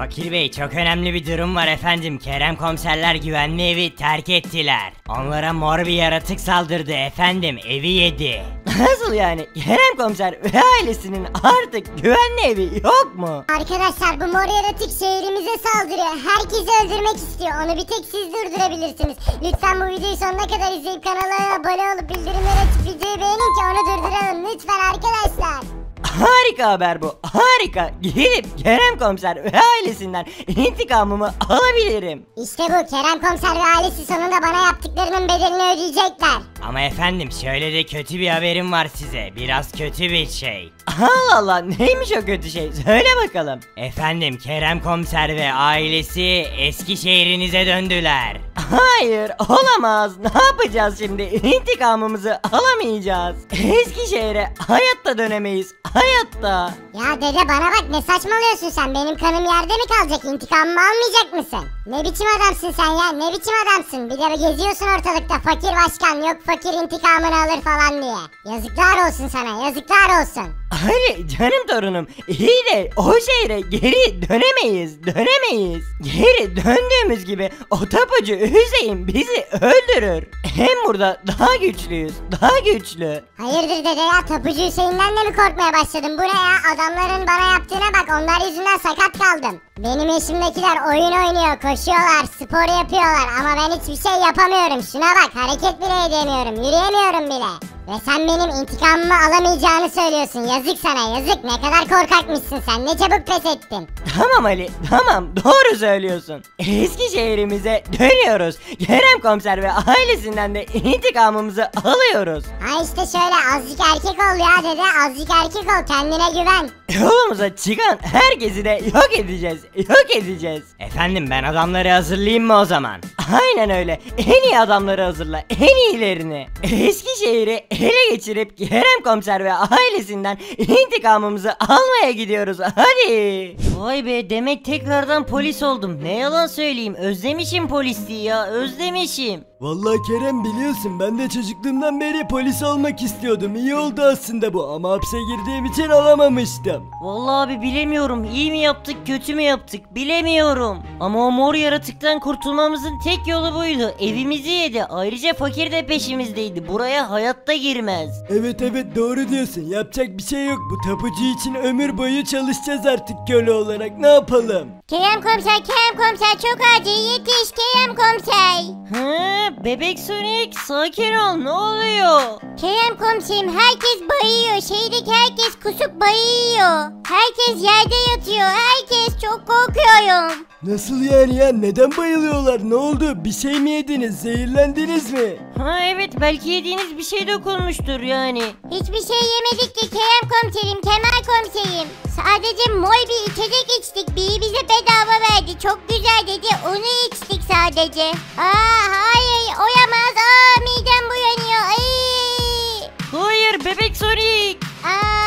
Fakir Bey çok önemli bir durum var efendim. Kerem komiserler güvenli evi terk ettiler. Onlara mor bir yaratık saldırdı efendim. Evi yedi. Nasıl yani? Kerem komiser ve ailesinin artık güvenli evi yok mu? Arkadaşlar bu mor yaratık şehrimize saldırıyor. Herkesi öldürmek istiyor. Onu bir tek siz durdurabilirsiniz. Lütfen bu videoyu sonuna kadar izleyip kanala abone olup bildirimleri açıp videoyu beğenin ki onu durduralım. Lütfen arkadaşlar. Harika haber bu. Harika. Gidip Kerem komiser ve ailesinden intikamımı alabilirim. İşte bu Kerem Komiser ve ailesi sonunda bana yaptıklarının bedelini ödeyecekler. Ama efendim şöyle de kötü bir haberim var size. Biraz kötü bir şey. Allah Allah neymiş o kötü şey söyle bakalım. Efendim Kerem komiser ve ailesi eski şehrinize döndüler. Hayır olamaz ne yapacağız şimdi intikamımızı alamayacağız. Eskişehir'e hayatta dönemeyiz hayatta. Ya dede bana bak ne saçmalıyorsun sen benim kanım yerde mi kalacak intikamımı almayacak mısın? Ne biçim adamsın sen ya ne biçim adamsın bir de geziyorsun ortalıkta fakir başkan yok fakir intikamını alır falan diye. Yazıklar olsun sana yazıklar olsun. Ali canım torunum iyi de o şehre geri dönemeyiz dönemeyiz. Geri döndüğümüz gibi o tapucu Hüseyin bizi öldürür. Hem burada daha güçlüyüz daha güçlü. Hayırdır dede ya tapucu Hüseyin'den de mi korkmaya başladın? Bu ne ya adamların bana yaptığına bak onlar yüzünden sakat kaldım. Benim yaşımdakiler oyun oynuyor, koşuyorlar, spor yapıyorlar ama ben hiçbir şey yapamıyorum. Şuna bak hareket bile edemiyorum, yürüyemiyorum bile. Ve sen benim intikamımı alamayacağını söylüyorsun. Yazık sana yazık. Ne kadar korkakmışsın sen. Ne çabuk pes ettin. Tamam Ali tamam doğru söylüyorsun. Eskişehir'imize dönüyoruz. Kerem komiser ve ailesinden de intikamımızı alıyoruz. Ha işte şöyle azıcık erkek ol ya dede. Azıcık erkek ol. Kendine güven. Yolumuza çıkan herkesi de yok edeceğiz. Yok edeceğiz. Efendim ben adamları hazırlayayım mı o zaman? Aynen öyle. En iyi adamları hazırla. En iyilerini. Eskişehir'i ele geçirip Kerem komiser ve ailesinden intikamımızı almaya gidiyoruz. Hadi. Vay be demek tekrardan polis oldum. Ne yalan söyleyeyim özlemişim polisliği ya özlemişim. Vallahi Kerem biliyorsun ben de çocukluğumdan beri polis olmak istiyordum. İyi oldu aslında bu ama hapse girdiğim için alamamıştım. Vallahi abi bilemiyorum iyi mi yaptık kötü mü yaptık bilemiyorum. Ama o mor yaratıktan kurtulmamızın tek yolu buydu. Evimizi yedi ayrıca fakir de peşimizdeydi. Buraya hayatta girmez. Evet evet doğru diyorsun. Yapacak bir şey yok. Bu tapucu için ömür boyu çalışacağız artık köle olarak. Ne yapalım? Kerem komiser, Kerem komiser çok acil. Yetiş Kerem komiser. Hı, bebek Sonic sakin ol ne oluyor? Kerem komiserim herkes bayıyor. Şehirdeki herkes kusup bayıyor. Herkes yerde yatıyor. Herkes çok korkuyorum. Nasıl yani ya? Neden bayılıyorlar? Ne oldu? Bir şey mi yediniz? Zehirlendiniz mi? Ha evet belki yediğiniz bir şey dokunmuştur yani. Hiçbir şey yemedik ki Kerem komiserim, Kemal komiserim. Sadece mol bir içecek içtik. Biri bize bedava verdi. Çok güzel dedi. Onu içtik sadece. Aa hayır oyamaz. Aa midem buyanıyor. Ay. Hayır bebek Sonic. Aa.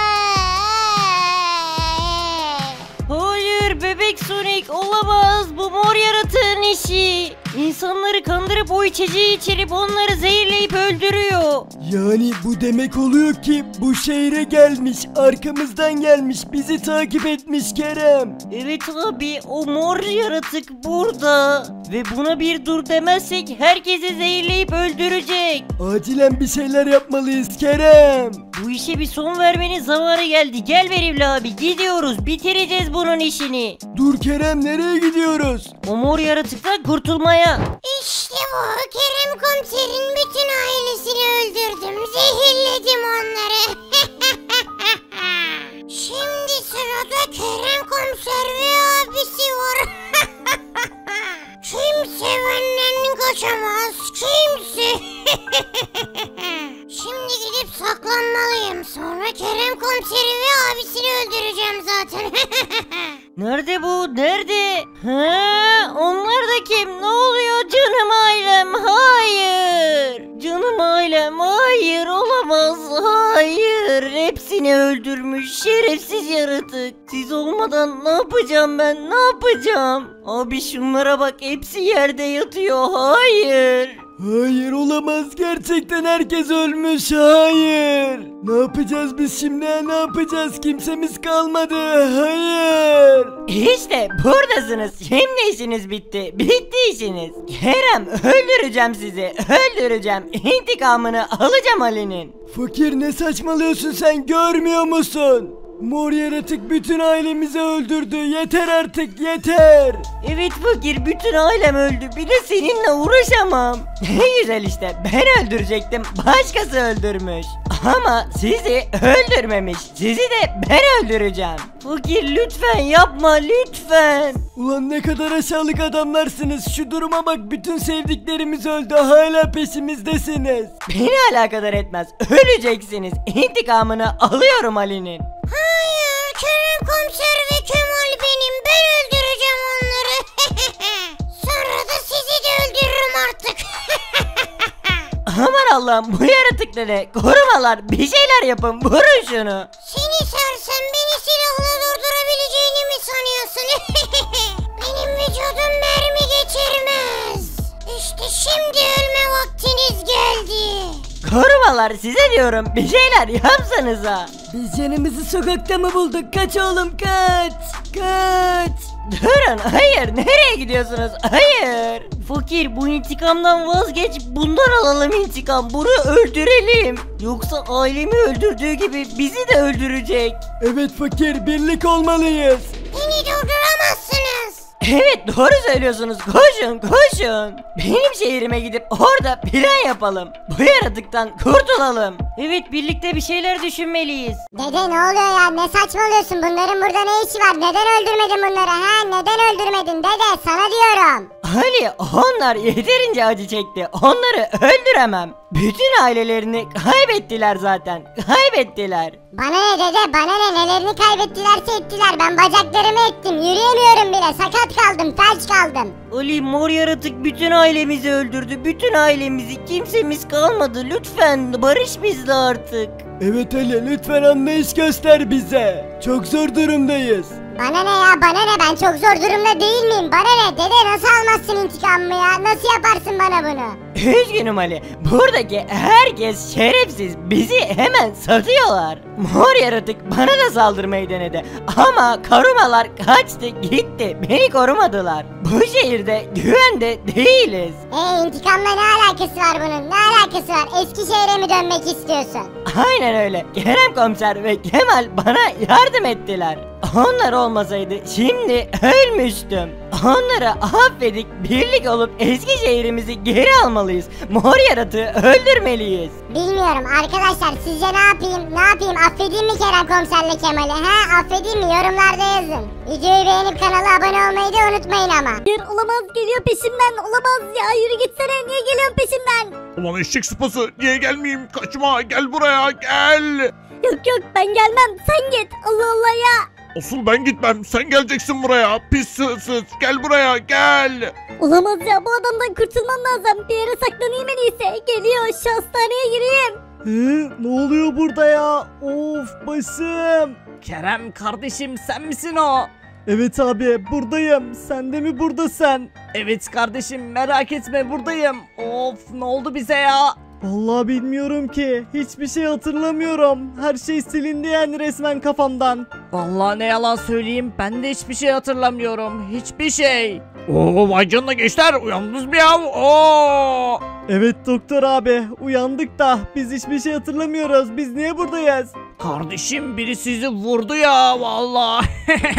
Hayır bebek Sonic olamaz bu mor yaratığın işi. İnsanları kandırıp o içeceği içirip onları zehirleyip öldürüyor. Yani bu demek oluyor ki bu şehre gelmiş, arkamızdan gelmiş, bizi takip etmiş Kerem. Evet abi o mor yaratık burada. Ve buna bir dur demezsek herkesi zehirleyip öldürecek. Acilen bir şeyler yapmalıyız Kerem. Bu işe bir son vermenin zamanı geldi. Gel Verimli abi gidiyoruz bitireceğiz bunun işini. Dur Kerem nereye gidiyoruz? O mor yaratıktan kurtulmaya. İşte bu Kerem komiserin bütün ailesini öldürdüm. Zehirledim onları. Şimdi sırada Kerem komiser ve abisi var. Kimse benden kaçamaz. Kimse. Saklanmalıyım. Sonra Kerem komiseri ve abisini öldüreceğim zaten. Nerede bu? Nerede? Ha, onlar da kim? Ne oluyor canım ailem? Hayır. Canım ailem hayır olamaz. Hayır. Hepsini öldürmüş şerefsiz yaratık. Siz olmadan ne yapacağım ben? Ne yapacağım? Abi şunlara bak hepsi yerde yatıyor. Hayır. Hayır olamaz gerçekten herkes ölmüş hayır. Ne yapacağız biz şimdi ne yapacağız kimsemiz kalmadı hayır. İşte buradasınız. Şimdi işiniz bitti. Bitti işiniz. Kerem öldüreceğim sizi. Öldüreceğim. İntikamını alacağım Ali'nin. Fakir ne saçmalıyorsun sen görmüyor musun? Mor yaratık bütün ailemizi öldürdü yeter artık yeter. Evet fakir bütün ailem öldü. Bir de seninle uğraşamam. Ne güzel işte ben öldürecektim. Başkası öldürmüş. Ama sizi öldürmemiş. Sizi de ben öldüreceğim. Fakir lütfen yapma lütfen. Ulan ne kadar aşağılık adamlarsınız. Şu duruma bak bütün sevdiklerimiz öldü hala peşimizdesiniz. Beni alakadar etmez. Öleceksiniz. İntikamını alıyorum Ali'nin. Hayır Kerem komiser ve Kemal benim. Ben öldüreceğim onları. Sonra da sizi de öldürürüm artık. Aman Allah'ım bu yaratıkları korumalar bir şeyler yapın vurun şunu. Seni sersem beni silahla durdurabileceğini mi sanıyorsun? Şimdi ölme vaktiniz geldi. Korumalar size diyorum bir şeyler yapsanıza. Biz canımızı sokakta mı bulduk? Kaç oğlum kaç. Kaç. Durun hayır nereye gidiyorsunuz hayır. Fakir bu intikamdan vazgeç bundan alalım intikam bunu öldürelim. Yoksa ailemi öldürdüğü gibi bizi de öldürecek. Evet fakir birlik olmalıyız. Beni durduramazsınız. Evet doğru söylüyorsunuz koşun koşun. Benim şehrime gidip orada plan yapalım. Bu yaratıktan kurtulalım. Evet birlikte bir şeyler düşünmeliyiz. Dede ne oluyor ya ne saçmalıyorsun bunların burada ne işi var neden öldürmedin bunları ha neden öldürmedin dede sana diyorum. Ali onlar yeterince acı çekti. Onları öldüremem. Bütün ailelerini kaybettiler zaten. Kaybettiler. Bana ne dede bana ne nelerini kaybettilerse ettiler ben bacaklarımı ettim yürüyemiyorum bile sakat kaldım felç kaldım. Ali mor yaratık bütün ailemizi öldürdü. Bütün ailemizi kimsemiz kalmadı. Lütfen barış bizle artık. Evet Ali lütfen anlayış göster bize. Çok zor durumdayız. Bana ne ya bana ne ben çok zor durumda değil miyim bana ne dede nasıl almazsın intikamımı ya nasıl yaparsın bana bunu. Üzgünüm Ali. Buradaki herkes şerefsiz. Bizi hemen satıyorlar. Mor yaratık bana da saldırmayı denedi. Ama korumalar kaçtı gitti. Beni korumadılar. Bu şehirde güvende değiliz. E intikamla ne alakası var bunun ne alakası var Eskişehir'e mi dönmek istiyorsun? Aynen öyle. Kerem komiser ve Kemal bana yardım ettiler. Onlar olmasaydı şimdi ölmüştüm. Onları affedip birlik olup eski şehrimizi geri almalıyız. Mor yaratığı öldürmeliyiz. Bilmiyorum arkadaşlar sizce ne yapayım ne yapayım? Affedeyim mi Kerem Komiserle Kemal'i? Ha affedeyim mi? Yorumlarda yazın. Videoyu beğenip kanala abone olmayı da unutmayın ama. Hayır olamaz. Geliyor peşimden. Olamaz ya. Yürü gitsene. Niye geliyorsun peşimden? Ulan eşek sıpası niye gelmeyeyim? Kaçma gel buraya gel. Yok yok. Ben gelmem. Sen git. Allah Allah ya. Asıl ben gitmem. Sen geleceksin buraya. Pis sığsız gel buraya gel. Olamaz ya bu adamdan kurtulmam lazım bir yere saklanayım en iyisi geliyor şu hastaneye gireyim. Hı, ne oluyor burada ya? Of başım. Kerem kardeşim sen misin o? Evet abi buradayım. Sen de mi buradasın? Evet kardeşim merak etme buradayım. Of ne oldu bize ya? Vallahi bilmiyorum ki. Hiçbir şey hatırlamıyorum. Her şey silindi yani resmen kafamdan. Vallahi ne yalan söyleyeyim ben de hiçbir şey hatırlamıyorum. Hiçbir şey. Oo vay canına gençler uyandınız mı ya? Oo. Evet doktor abi uyandık da biz hiçbir şey hatırlamıyoruz. Biz niye buradayız? Kardeşim biri sizi vurdu ya vallahi.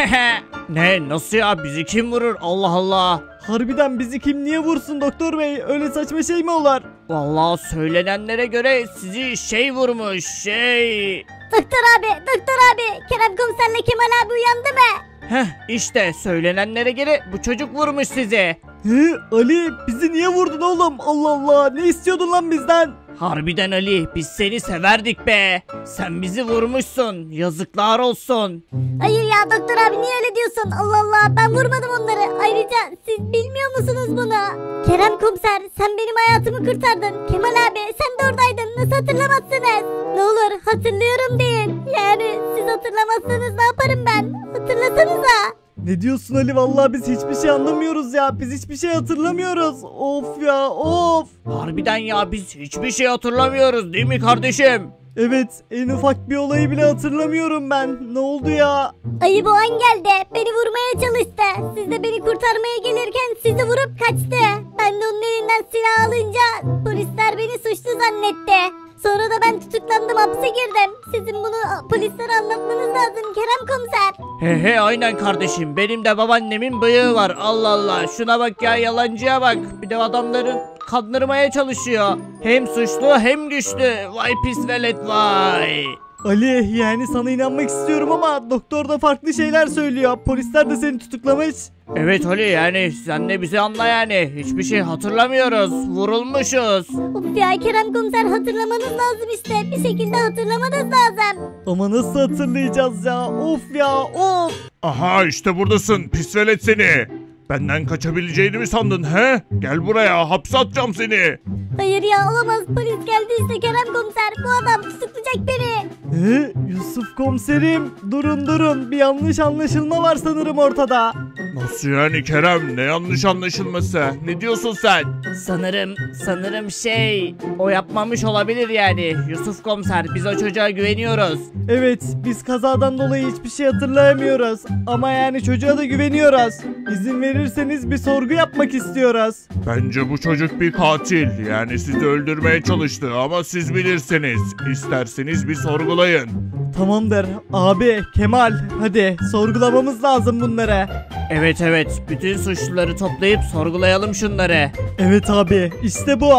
ne nasıl ya bizi kim vurur Allah Allah. Harbiden bizi kim niye vursun doktor bey? Öyle saçma şey mi olur? Vallahi söylenenlere göre sizi şey vurmuş şey. Doktor abi doktor abi Kerem komiserle Kemal abi uyandı mı? Heh işte söylenenlere göre bu çocuk vurmuş sizi. Hı, Ali bizi niye vurdun oğlum? Allah Allah ne istiyordun lan bizden? Harbiden Ali biz seni severdik be. Sen bizi vurmuşsun yazıklar olsun. Hayır ya doktor abi niye öyle diyorsun Allah Allah ben vurmadım onları ayrıca siz bilmiyor musunuz bunu? Kerem komiser sen benim hayatımı kurtardın Kemal abi sen de oradaydın nasıl hatırlamazsınız? Ne olur hatırlıyorum deyin yani siz hatırlamazsanız ne yaparım ben hatırlasanıza. Ne diyorsun Ali vallahi biz hiçbir şey anlamıyoruz ya. Biz hiçbir şey hatırlamıyoruz. Of ya of. Harbiden ya biz hiçbir şey hatırlamıyoruz değil mi kardeşim? Evet en ufak bir olayı bile hatırlamıyorum ben. Ne oldu ya? Ayı boğan geldi. Beni vurmaya çalıştı. Siz de beni kurtarmaya gelirken sizi vurup kaçtı. Ben de onun elinden silah alınca polisler beni suçlu zannetti. Sonra da ben tutuklandım hapse girdim. Sizin bunu polislere anlatmanız lazım Kerem komiser. He he aynen kardeşim benim de babaannemin bıyığı var Allah Allah şuna bak ya yalancıya bak bir de adamların kandırmaya çalışıyor. Hem suçlu hem güçlü. Vay pis velet vay. Ali yani sana inanmak istiyorum ama doktor da farklı şeyler söylüyor. Polisler de seni tutuklamış. Evet Ali yani sen de bizi anla yani. Hiçbir şey hatırlamıyoruz. Vurulmuşuz. Of ya Kerem komiser hatırlamanız lazım işte. Bir şekilde hatırlamanız lazım. Ama nasıl hatırlayacağız ya? Of ya of. Aha işte buradasın pis velet seni. Benden kaçabileceğini mi sandın he? Gel buraya hapse atacağım seni. Hayır ya olamaz polis geldi işte Kerem komiser. Bu adam tutuklayacak beni. Ee, Yusuf komiserim durun durun bir yanlış anlaşılma var sanırım ortada. Nasıl yani Kerem ne yanlış anlaşılması? Ne diyorsun sen? Sanırım, sanırım şey, o yapmamış olabilir yani. Yusuf komiser, biz o çocuğa güveniyoruz. Evet biz kazadan dolayı hiçbir şey hatırlayamıyoruz ama yani çocuğa da güveniyoruz. İzin verirseniz bir sorgu yapmak istiyoruz. Bence bu çocuk bir katil. Yani sizi öldürmeye çalıştı ama siz bilirsiniz. İsterseniz bir sorgulayın. Tamamdır abi Kemal hadi sorgulamamız lazım bunları. Evet evet, bütün suçluları toplayıp sorgulayalım şunları. Evet abi işte bu.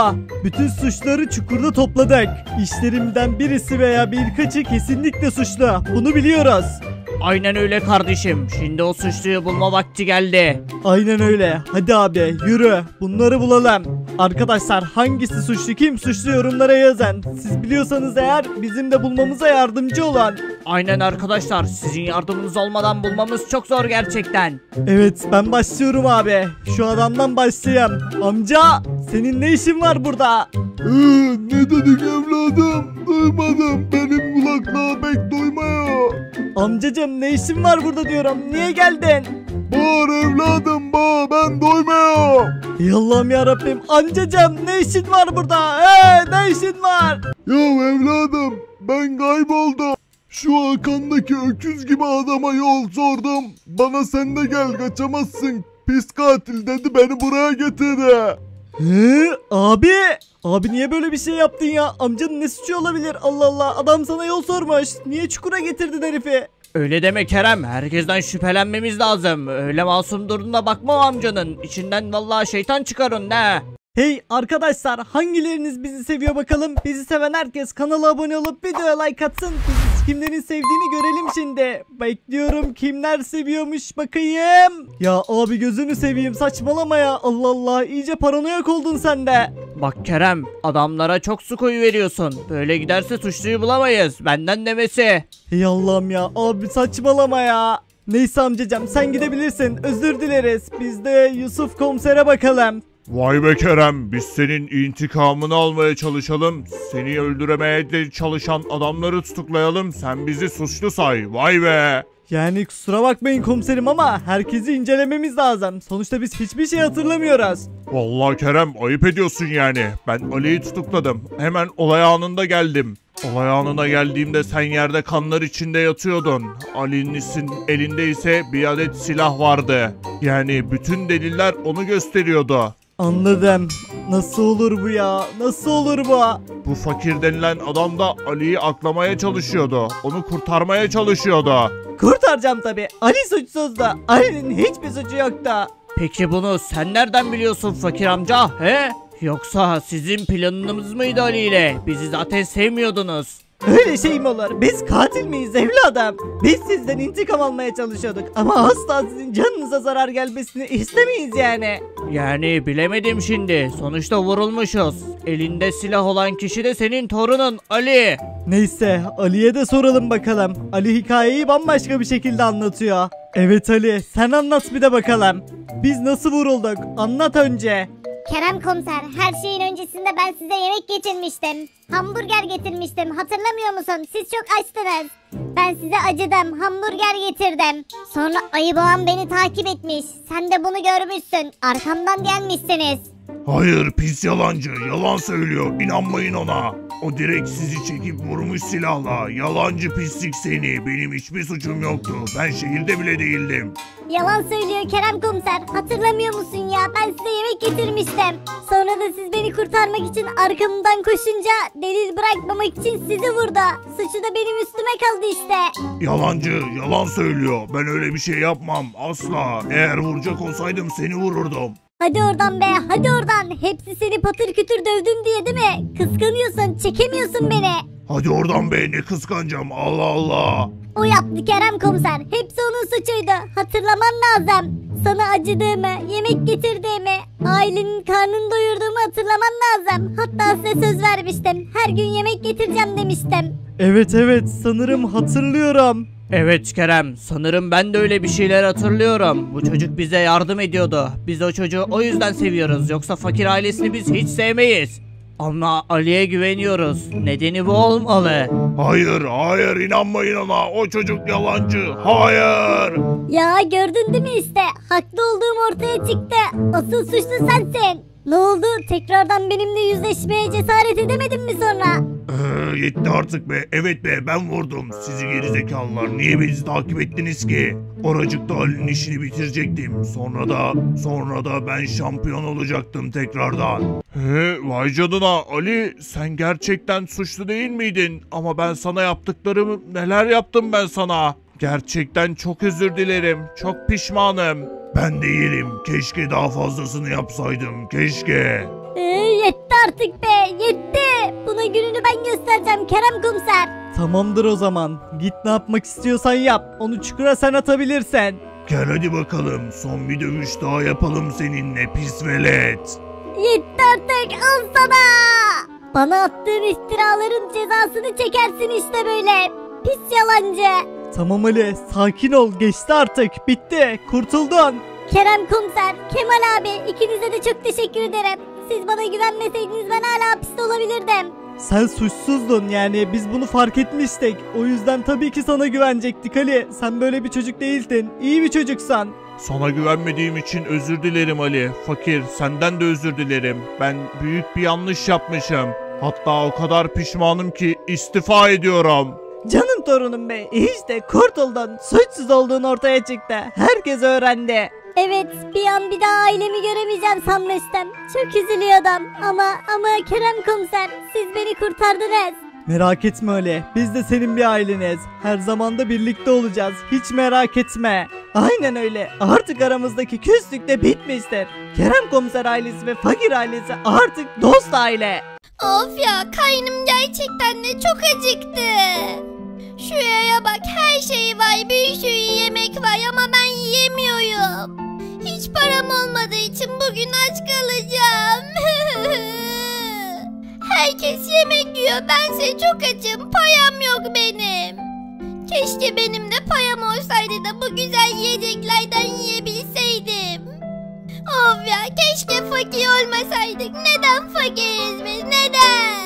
Bütün suçları çukurda topladık. İşlerimden birisi veya birkaçı kesinlikle suçlu. Bunu biliyoruz. Aynen öyle kardeşim. Şimdi o suçluyu bulma vakti geldi. Aynen öyle. Hadi abi yürü. Bunları bulalım. Arkadaşlar hangisi suçlu kim suçlu yorumlara yazın. Siz biliyorsanız eğer bizim de bulmamıza yardımcı olun. Aynen arkadaşlar, sizin yardımınız olmadan bulmamız çok zor gerçekten. Evet ben başlıyorum abi. Şu adamdan başlayayım. Amca senin ne işin var burada? Ee, ne dedik evladım? Duymadım. Benim kulaklığa pek duymuyor. Amcacım ne işin var burada diyorum. Niye geldin? Bağır evladım bağır ben duymuyorum. Ey Allah'ım yarabbim. Amcacım ne işin var burada? Ee, ne işin var? Ya evladım ben kayboldum. Şu arkandaki öküz gibi adama yol sordum. Bana sen de gel kaçamazsın. Pis katil dedi beni buraya getirdi. He, abi. Abi niye böyle bir şey yaptın ya? Amcanın ne suçu olabilir? Allah Allah. Adam sana yol sormuş. Niye çukura getirdin herifi? Öyle deme Kerem, herkesten şüphelenmemiz lazım. Öyle masum durduğuna bakma amcanın. İçinden vallahi şeytan çıkar onun ne? Hey arkadaşlar hangileriniz bizi seviyor bakalım? Bizi seven herkes kanala abone olup videoya like atsın. Bizi kimlerin sevdiğini görelim şimdi. Bekliyorum kimler seviyormuş bakayım. Ya abi gözünü seveyim saçmalama ya. Allah Allah iyice paranoyak oldun sen de. Bak Kerem, adamlara çok su koyu veriyorsun. Böyle giderse suçluyu bulamayız. Benden demesi. Hey Allah'ım ya abi saçmalama ya. Neyse amcacım sen gidebilirsin. Özür dileriz. Biz de Yusuf komisere bakalım. Vay be Kerem biz senin intikamını almaya çalışalım. Seni öldüremeye de çalışan adamları tutuklayalım. Sen bizi suçlu say. Vay be. Yani kusura bakmayın komiserim ama herkesi incelememiz lazım. Sonuçta biz hiçbir şey hatırlamıyoruz. Vallahi Kerem ayıp ediyorsun yani. Ben Ali'yi tutukladım. Hemen olay anında geldim. Olay anına geldiğimde sen yerde kanlar içinde yatıyordun. Ali'nin elinde ise bir adet silah vardı. Yani bütün deliller onu gösteriyordu. Anladım. Nasıl olur bu ya? Nasıl olur bu? Bu fakir denilen adam da Ali'yi aklamaya çalışıyordu. Onu kurtarmaya çalışıyordu. Kurtaracağım tabi. Ali suçsuz da. Ali'nin hiçbir suçu yok da. Peki bunu sen nereden biliyorsun fakir amca? He? Yoksa sizin planınız mıydı Ali ile? Bizi zaten sevmiyordunuz. Öyle şey mi olur? Biz katil miyiz evladım? Biz sizden intikam almaya çalışıyorduk. Ama asla sizin canınıza zarar gelmesini istemeyiz yani. Yani bilemedim şimdi. Sonuçta vurulmuşuz. Elinde silah olan kişi de senin torunun Ali. Neyse Ali'ye de soralım bakalım. Ali hikayeyi bambaşka bir şekilde anlatıyor. Evet Ali sen anlat bir de bakalım. Biz nasıl vurulduk? Anlat önce. Kerem komiser her şeyin öncesinde ben size yemek getirmiştim. Hamburger getirmiştim hatırlamıyor musun? Siz çok açtınız. Ben size acıdım hamburger getirdim. Sonra ayı boğan beni takip etmiş. Sen de bunu görmüşsün. Arkamdan gelmişsiniz. Hayır pis yalancı yalan söylüyor inanmayın ona. O direkt sizi çekip vurmuş silahla. Yalancı pislik seni benim hiçbir suçum yoktu. Ben şehirde bile değildim. Yalan söylüyor Kerem komiser. Hatırlamıyor musun ya? Ben size yemek getirmiştim. Sonra da siz beni kurtarmak için arkamdan koşunca delil bırakmamak için sizi vurdu. Suçu da benim üstüme kaldı işte. Yalancı yalan söylüyor. Ben öyle bir şey yapmam asla. Eğer vuracak olsaydım seni vururdum. Hadi oradan be hadi oradan. Hepsi seni patır kütür dövdüm diye değil mi? Kıskanıyorsun çekemiyorsun beni. Hadi oradan be ne kıskanacağım Allah Allah. O yaptı Kerem komiser. Hepsi onun suçuydu. Hatırlaman lazım. Sana acıdığımı, yemek getirdiğimi, ailenin karnını doyurduğumu hatırlaman lazım. Hatta size söz vermiştim. Her gün yemek getireceğim demiştim. Evet evet sanırım hatırlıyorum. Evet Kerem, sanırım ben de öyle bir şeyler hatırlıyorum. Bu çocuk bize yardım ediyordu. Biz o çocuğu o yüzden seviyoruz. Yoksa fakir ailesini biz hiç sevmeyiz. Ama Ali'ye güveniyoruz. Nedeni bu olmalı. Hayır hayır inanmayın ona o çocuk yalancı. Hayır. Ya gördün değil mi işte? Haklı olduğum ortaya çıktı. Asıl suçlu sensin. Ne oldu? Tekrardan benimle yüzleşmeye cesaret edemedin mi sonra? Ee, yetti artık be. Evet be ben vurdum. Sizi gerizekalılar. Niye bizi takip ettiniz ki? Oracıkta Ali'nin işini bitirecektim. Sonra da sonra da ben şampiyon olacaktım tekrardan. He, vay canına Ali sen gerçekten suçlu değil miydin? Ama ben sana yaptıklarımı neler yaptım ben sana? Gerçekten çok özür dilerim. Çok pişmanım. Ben değilim. Keşke daha fazlasını yapsaydım. Keşke. Ee, yetti artık be yetti. Buna gününü ben göstereceğim Kerem komiser. Tamamdır o zaman. Git ne yapmak istiyorsan yap. Onu çukura sen atabilirsen. Gel hadi bakalım. Son bir dövüş daha yapalım seninle pis velet. Yetti artık al sana. Bana attığın iftiraların cezasını çekersin işte böyle. Pis yalancı. Tamam Ali sakin ol geçti artık bitti kurtuldun. Kerem komiser, Kemal abi ikinize de çok teşekkür ederim. Siz bana güvenmeseydiniz ben hala hapiste olabilirdim. Sen suçsuzdun yani biz bunu fark etmiştik. O yüzden tabii ki sana güvenecektik Ali. Sen böyle bir çocuk değildin. İyi bir çocuksan. Sana güvenmediğim için özür dilerim Ali. Fakir senden de özür dilerim. Ben büyük bir yanlış yapmışım. Hatta o kadar pişmanım ki istifa ediyorum. Canım torunum be işte kurtuldun. Suçsuz olduğun ortaya çıktı. Herkes öğrendi. Evet bir an bir daha ailemi göremeyeceğim sanmıştım. Çok üzülüyordum ama ama Kerem komiser siz beni kurtardınız. Merak etme Ali. Biz de senin bir aileniz. Her zaman da birlikte olacağız. Hiç merak etme. Aynen öyle. Artık aramızdaki küslük de bitmiştir. Kerem komiser ailesi ve fakir ailesi artık dost aile. Of ya kaynım gerçekten de çok acıktı. Şuraya bak her şey var bir sürü yemek var ama ben yiyemiyorum. Hiç param olmadığı için bugün aç kalacağım. Herkes yemek yiyor bense çok açım param yok benim. Keşke benim de payam olsaydı da bu güzel yiyeceklerden yiyebilseydim. Of ya keşke fakir olmasaydık. Neden fakiriz biz neden?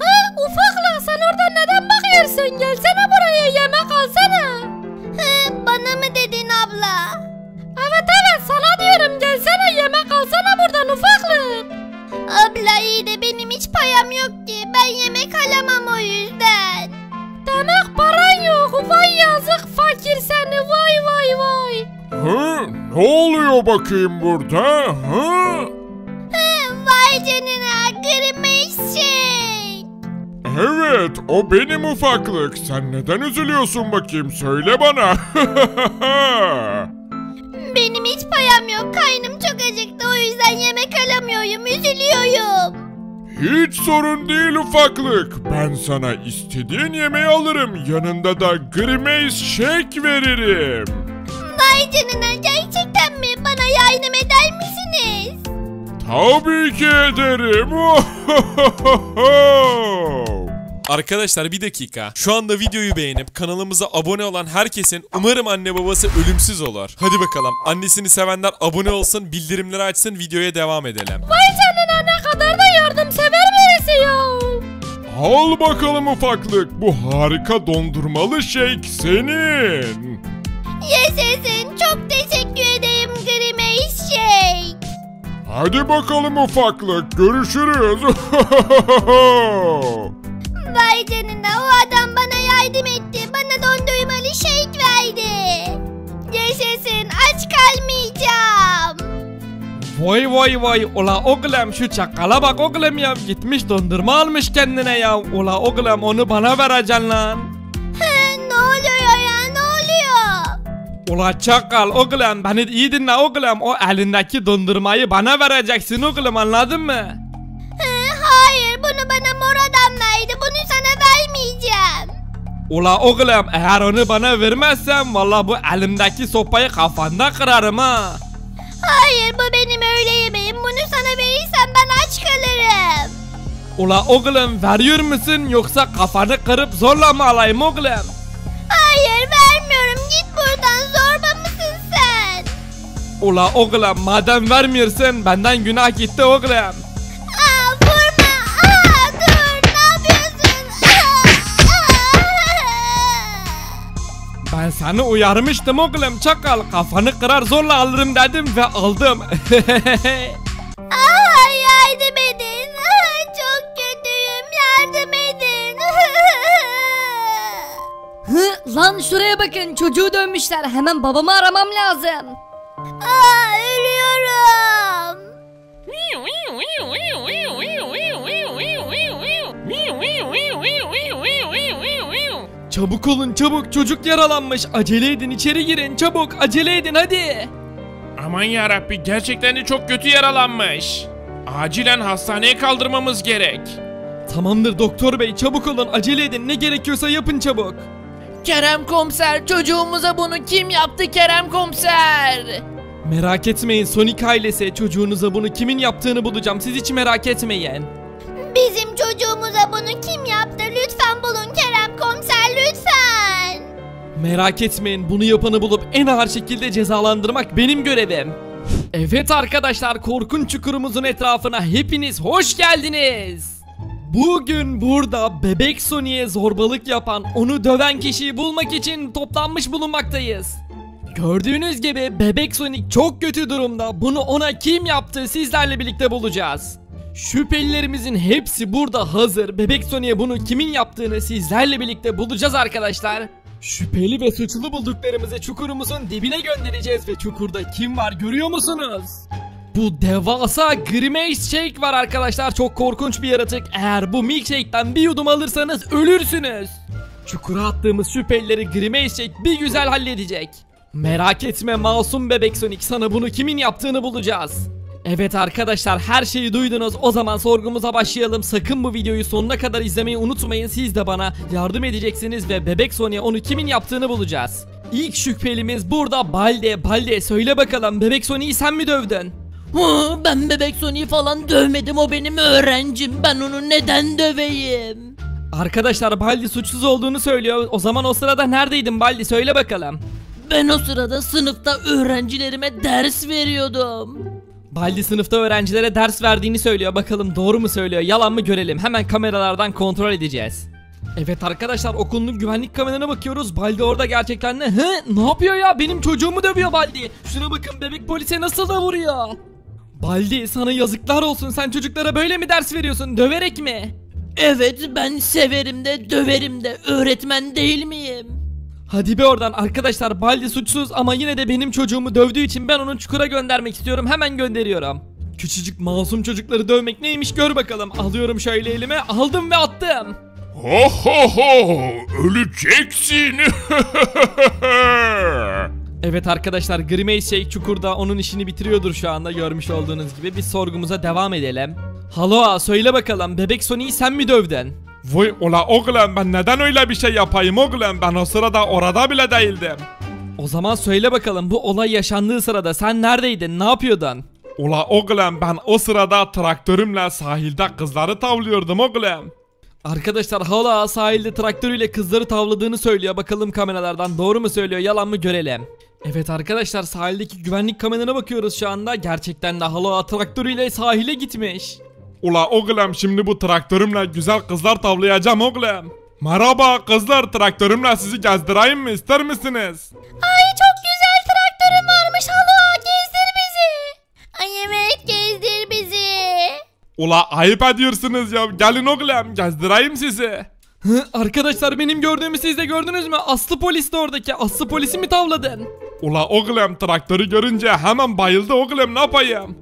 Ha ufaklık sen orada neden bakıyorsun? Gelsene buraya yemek alsana. Hı, bana mı dedin abla? Evet evet sana diyorum gelsene yemek alsana buradan ufaklık. Abla iyi de benim hiç payam yok ki. Ben yemek alamam o yüzden. Demek paran yok. Vay yazık fakir seni vay vay vay. Hı? Ne oluyor bakayım burada? Hı? Vay canına kırmış şey. Evet, o benim ufaklık. Sen neden üzülüyorsun bakayım? Söyle bana. Benim hiç payam yok. Kaynım çok acıktı. O yüzden yemek alamıyorum. Üzülüyorum. Hiç sorun değil ufaklık. Ben sana istediğin yemeği alırım. Yanında da Grimace Shake veririm. Vay canına gerçekten mi? Bana yardım eder misiniz? Tabii ki ederim. Arkadaşlar bir dakika. Şu anda videoyu beğenip kanalımıza abone olan herkesin umarım anne babası ölümsüz olur. Hadi bakalım. Annesini sevenler abone olsun, bildirimleri açsın, videoya devam edelim. Vay canına ne kadar da yardımsever birisi ya. Al bakalım ufaklık. Bu harika dondurmalı shake senin. Yaşasın. Çok teşekkür ederim Grimace Shake. Hadi bakalım ufaklık. Görüşürüz. aç kalmayacağım. Vay vay vay ula oğlum şu çakala bak oğlum ya gitmiş dondurma almış kendine ya ula oğlum onu bana vereceksin lan. Ne oluyor ya ne oluyor? Ula çakal oğlum beni iyi dinle oğlum o elindeki dondurmayı bana vereceksin oğlum anladın mı? Hı, hayır bunu bana Ula oğlum eğer onu bana vermezsen valla bu elimdeki sopayı kafanda kırarım ha. Hayır bu benim öğle yemeğim. Bunu sana verirsem ben aç kalırım. Ula oğlum veriyor musun yoksa kafanı kırıp zorla mı alayım oğlum? Hayır vermiyorum. Git buradan. Zorba mısın sen? Ula oğlum madem vermiyorsun benden günah gitti oğlum. Ben seni uyarmıştım oğlum çakal kafanı kırar zorla alırım dedim ve aldım. Aa, yardım edin. Çok kötüyüm. Yardım edin. Hı, lan şuraya bakın çocuğu dönmüşler. Hemen babamı aramam lazım. Aa, ölüyorum. Çabuk olun çabuk çocuk yaralanmış acele edin içeri girin çabuk acele edin hadi. Aman yarabbi gerçekten de çok kötü yaralanmış. Acilen hastaneye kaldırmamız gerek. Tamamdır doktor bey çabuk olun acele edin ne gerekiyorsa yapın çabuk. Kerem komiser çocuğumuza bunu kim yaptı Kerem komiser? Merak etmeyin Sonic ailesi çocuğunuza bunu kimin yaptığını bulacağım siz hiç merak etmeyin. Bizim çocuğumuza bunu kim yaptı? Lütfen bulun Kerem komiser lütfen. Merak etmeyin bunu yapanı bulup en ağır şekilde cezalandırmak benim görevim. Evet arkadaşlar korkunç çukurumuzun etrafına hepiniz hoş geldiniz. Bugün burada bebek Sony'e zorbalık yapan, onu döven kişiyi bulmak için toplanmış bulunmaktayız. Gördüğünüz gibi bebek Sonic çok kötü durumda. Bunu ona kim yaptı sizlerle birlikte bulacağız. Şüphelilerimizin hepsi burada hazır. Bebek Sonic'e bunu kimin yaptığını sizlerle birlikte bulacağız arkadaşlar. Şüpheli ve suçlu bulduklarımızı çukurumuzun dibine göndereceğiz ve çukurda kim var görüyor musunuz? Bu devasa Grimace Shake var arkadaşlar çok korkunç bir yaratık. Eğer bu milkshake'den bir yudum alırsanız ölürsünüz. Çukura attığımız şüphelileri Grimace Shake bir güzel halledecek. Merak etme masum bebek Sonic sana bunu kimin yaptığını bulacağız. Evet arkadaşlar her şeyi duydunuz o zaman sorgumuza başlayalım sakın bu videoyu sonuna kadar izlemeyi unutmayın siz de bana yardım edeceksiniz ve bebek Sonic'e onu kimin yaptığını bulacağız. İlk şüphelimiz burada Balde Balde söyle bakalım bebek Sonic'i sen mi dövdün? Ben bebek Sony'yi falan dövmedim o benim öğrencim ben onu neden döveyim? Arkadaşlar Baldi suçsuz olduğunu söylüyor o zaman o sırada neredeydin Baldi söyle bakalım. Ben o sırada sınıfta öğrencilerime ders veriyordum. Baldi sınıfta öğrencilere ders verdiğini söylüyor. Bakalım doğru mu söylüyor, yalan mı görelim. Hemen kameralardan kontrol edeceğiz. Evet arkadaşlar okulun güvenlik kameralarına bakıyoruz. Baldi orada gerçekten ne? Hı? Ne yapıyor ya? Benim çocuğumu dövüyor Baldi. Şuna bakın bebek polise nasıl da vuruyor. Baldi sana yazıklar olsun. Sen çocuklara böyle mi ders veriyorsun? Döverek mi? Evet ben severim de döverim de öğretmen değil miyim? Hadi be oradan arkadaşlar Baldi suçsuz ama yine de benim çocuğumu dövdüğü için ben onu çukura göndermek istiyorum hemen gönderiyorum. Küçücük masum çocukları dövmek neymiş gör bakalım alıyorum şöyle elime aldım ve attım. Ho ho ho öleceksin. Evet arkadaşlar Grimace Shake çukurda onun işini bitiriyordur şu anda görmüş olduğunuz gibi biz sorgumuza devam edelim. Halo söyle bakalım bebek Sony'yi sen mi dövdün? Vay ola oğlum ben neden öyle bir şey yapayım oğlum ben o sırada orada bile değildim. O zaman söyle bakalım bu olay yaşandığı sırada sen neredeydin ne yapıyordun? Ula oğlum ben o sırada traktörümle sahilde kızları tavlıyordum oğlum. Arkadaşlar hala sahilde traktörüyle kızları tavladığını söylüyor. Bakalım kameralardan doğru mu söylüyor yalan mı görelim. Evet arkadaşlar sahildeki güvenlik kameralarına bakıyoruz şu anda. Gerçekten de hala traktörüyle sahile gitmiş. Ula oğlum şimdi bu traktörümle güzel kızlar tavlayacağım oğlum. Merhaba kızlar traktörümle sizi gezdireyim mi ister misiniz? Ay çok güzel traktörün varmış Halo gezdir bizi. Ay evet gezdir bizi. Ula ayıp ediyorsunuz ya gelin oğlum gezdireyim sizi. Hı, arkadaşlar benim gördüğümü siz de gördünüz mü? Aslı polis de oradaki. Aslı polisi mi tavladın? Ula oğlum traktörü görünce hemen bayıldı oğlum ne yapayım?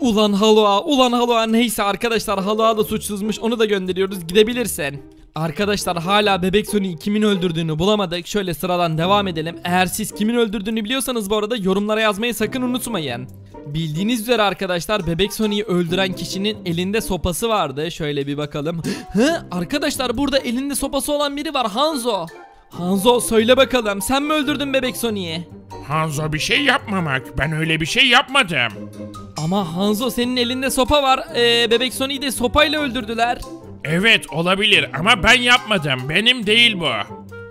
Ulan Haloa, ulan Haloa neyse arkadaşlar Haloa da suçsuzmuş onu da gönderiyoruz gidebilirsin. Arkadaşlar hala bebek Sony'yi kimin öldürdüğünü bulamadık. Şöyle sıradan devam edelim. Eğer siz kimin öldürdüğünü biliyorsanız bu arada yorumlara yazmayı sakın unutmayın. Bildiğiniz üzere arkadaşlar bebek Sony'yi öldüren kişinin elinde sopası vardı. Şöyle bir bakalım. Hı? Arkadaşlar burada elinde sopası olan biri var Hanzo. Hanzo söyle bakalım sen mi öldürdün bebek Sony'yi? Hanzo bir şey yapmamak. Ben öyle bir şey yapmadım. Ama Hanzo senin elinde sopa var. Ee, bebek Sony'yi de sopayla öldürdüler. Evet olabilir ama ben yapmadım. Benim değil bu.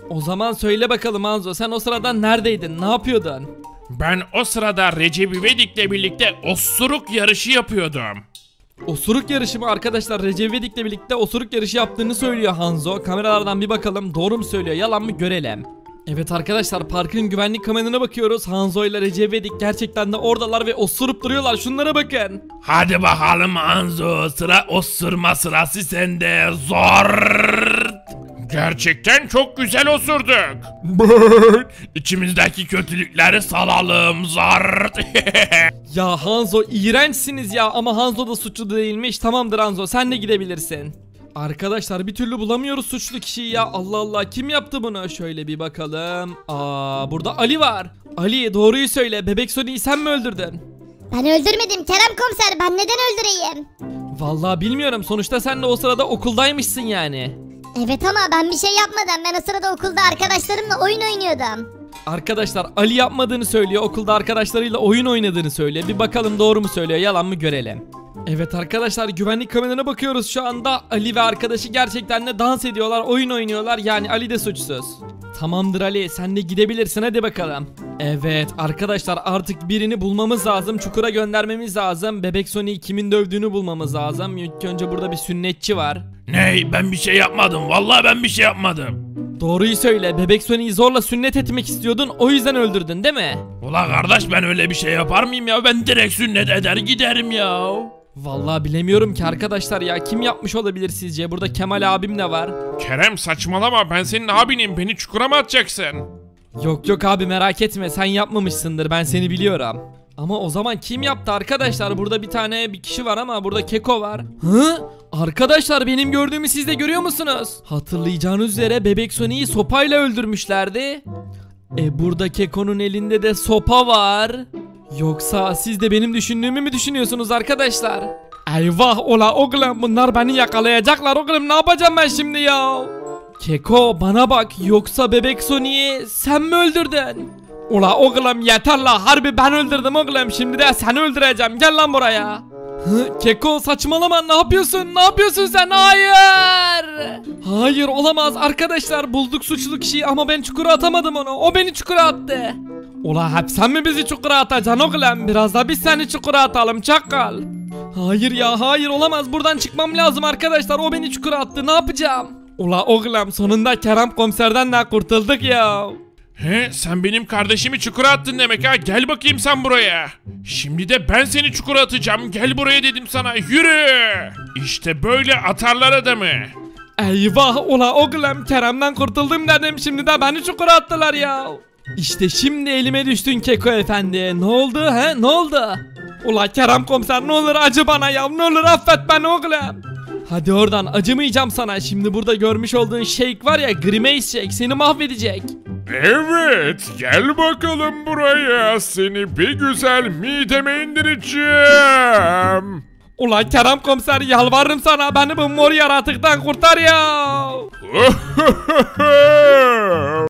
O zaman söyle bakalım Hanzo sen o sırada neredeydin? Ne yapıyordun? Ben o sırada Recep İvedik'le birlikte osuruk yarışı yapıyordum. Osuruk yarışı mı arkadaşlar? Recep İvedik'le birlikte osuruk yarışı yaptığını söylüyor Hanzo. Kameralardan bir bakalım doğru mu söylüyor yalan mı görelim. Evet arkadaşlar parkın güvenlik kamerasına bakıyoruz. Hanzo ile Recep İvedik gerçekten de oradalar ve osurup duruyorlar. Şunlara bakın. Hadi bakalım Hanzo sıra osurma sırası sende zor. Gerçekten çok güzel osurduk. İçimizdeki kötülükleri salalım zart. Ya Hanzo iğrençsiniz ya ama Hanzo da suçlu değilmiş. Tamamdır Hanzo sen de gidebilirsin. Arkadaşlar bir türlü bulamıyoruz suçlu kişiyi ya. Allah Allah kim yaptı bunu? Şöyle bir bakalım. Aa burada Ali var. Ali doğruyu söyle. Bebek Sony'yi sen mi öldürdün? Ben öldürmedim Kerem komiser ben neden öldüreyim? Vallahi bilmiyorum. Sonuçta sen de o sırada okuldaymışsın yani. Evet ama ben bir şey yapmadım ben o sırada okulda arkadaşlarımla oyun oynuyordum. Arkadaşlar Ali yapmadığını söylüyor. Okulda arkadaşlarıyla oyun oynadığını söylüyor. Bir bakalım doğru mu söylüyor, yalan mı görelim. Evet arkadaşlar güvenlik kameralarına bakıyoruz şu anda. Ali ve arkadaşı gerçekten de dans ediyorlar, oyun oynuyorlar. Yani Ali de suçsuz. Tamamdır Ali, sen de gidebilirsin hadi bakalım. Evet arkadaşlar artık birini bulmamız lazım. Çukura göndermemiz lazım. Bebek Sony'yi kimin dövdüğünü bulmamız lazım. İlk önce burada bir sünnetçi var. Ney ben bir şey yapmadım. Vallahi ben bir şey yapmadım. Doğruyu söyle. Bebek Sony'yi zorla sünnet etmek istiyordun. O yüzden öldürdün değil mi? Ula kardeş ben öyle bir şey yapar mıyım ya? Ben direkt sünnet eder giderim ya. Vallahi bilemiyorum ki arkadaşlar ya kim yapmış olabilir sizce? Burada Kemal abim de var. Kerem saçmalama ben senin abinim beni çukura mı atacaksın? Yok yok abi merak etme sen yapmamışsındır ben seni biliyorum. Ama o zaman kim yaptı arkadaşlar? Burada bir tane bir kişi var ama burada Keko var. Hı? Arkadaşlar benim gördüğümü siz de görüyor musunuz? Hatırlayacağınız üzere bebek Sony'yi sopayla öldürmüşlerdi. E burada Keko'nun elinde de sopa var. Yoksa siz de benim düşündüğümü mü düşünüyorsunuz arkadaşlar? Eyvah ola oğlum bunlar beni yakalayacaklar oğlum ne yapacağım ben şimdi ya? Keko bana bak yoksa bebek Sony'yi sen mi öldürdün? Ula oğlum yeter la harbi ben öldürdüm oğlum şimdi de seni öldüreceğim gel lan buraya. Keko saçmalama ne yapıyorsun ne yapıyorsun sen hayır. Hayır olamaz arkadaşlar bulduk suçlu kişiyi ama ben çukura atamadım onu o beni çukura attı. Ula hep sen mi bizi çukura atacaksın oğlum biraz da biz seni çukura atalım çakal. Hayır ya hayır olamaz buradan çıkmam lazım arkadaşlar o beni çukura attı ne yapacağım? Ula oğlum sonunda Kerem komiserden de kurtulduk ya. He sen benim kardeşimi çukura attın demek ha gel bakayım sen buraya. Şimdi de ben seni çukura atacağım gel buraya dedim sana yürü. İşte böyle atarlar adamı. Eyvah ula oğlum Kerem'den kurtuldum dedim şimdi de beni çukura attılar ya. İşte şimdi elime düştün Keko efendi. Ne oldu he ne oldu? Ula Kerem komiser ne olur acı bana ya ne olur affet beni oğlum. Hadi oradan acımayacağım sana. Şimdi burada görmüş olduğun shake var ya Grimace Shake seni mahvedecek. Evet gel bakalım buraya seni bir güzel mideme indireceğim. Ula Kerem komiser yalvarırım sana beni bu mor yaratıktan kurtar ya.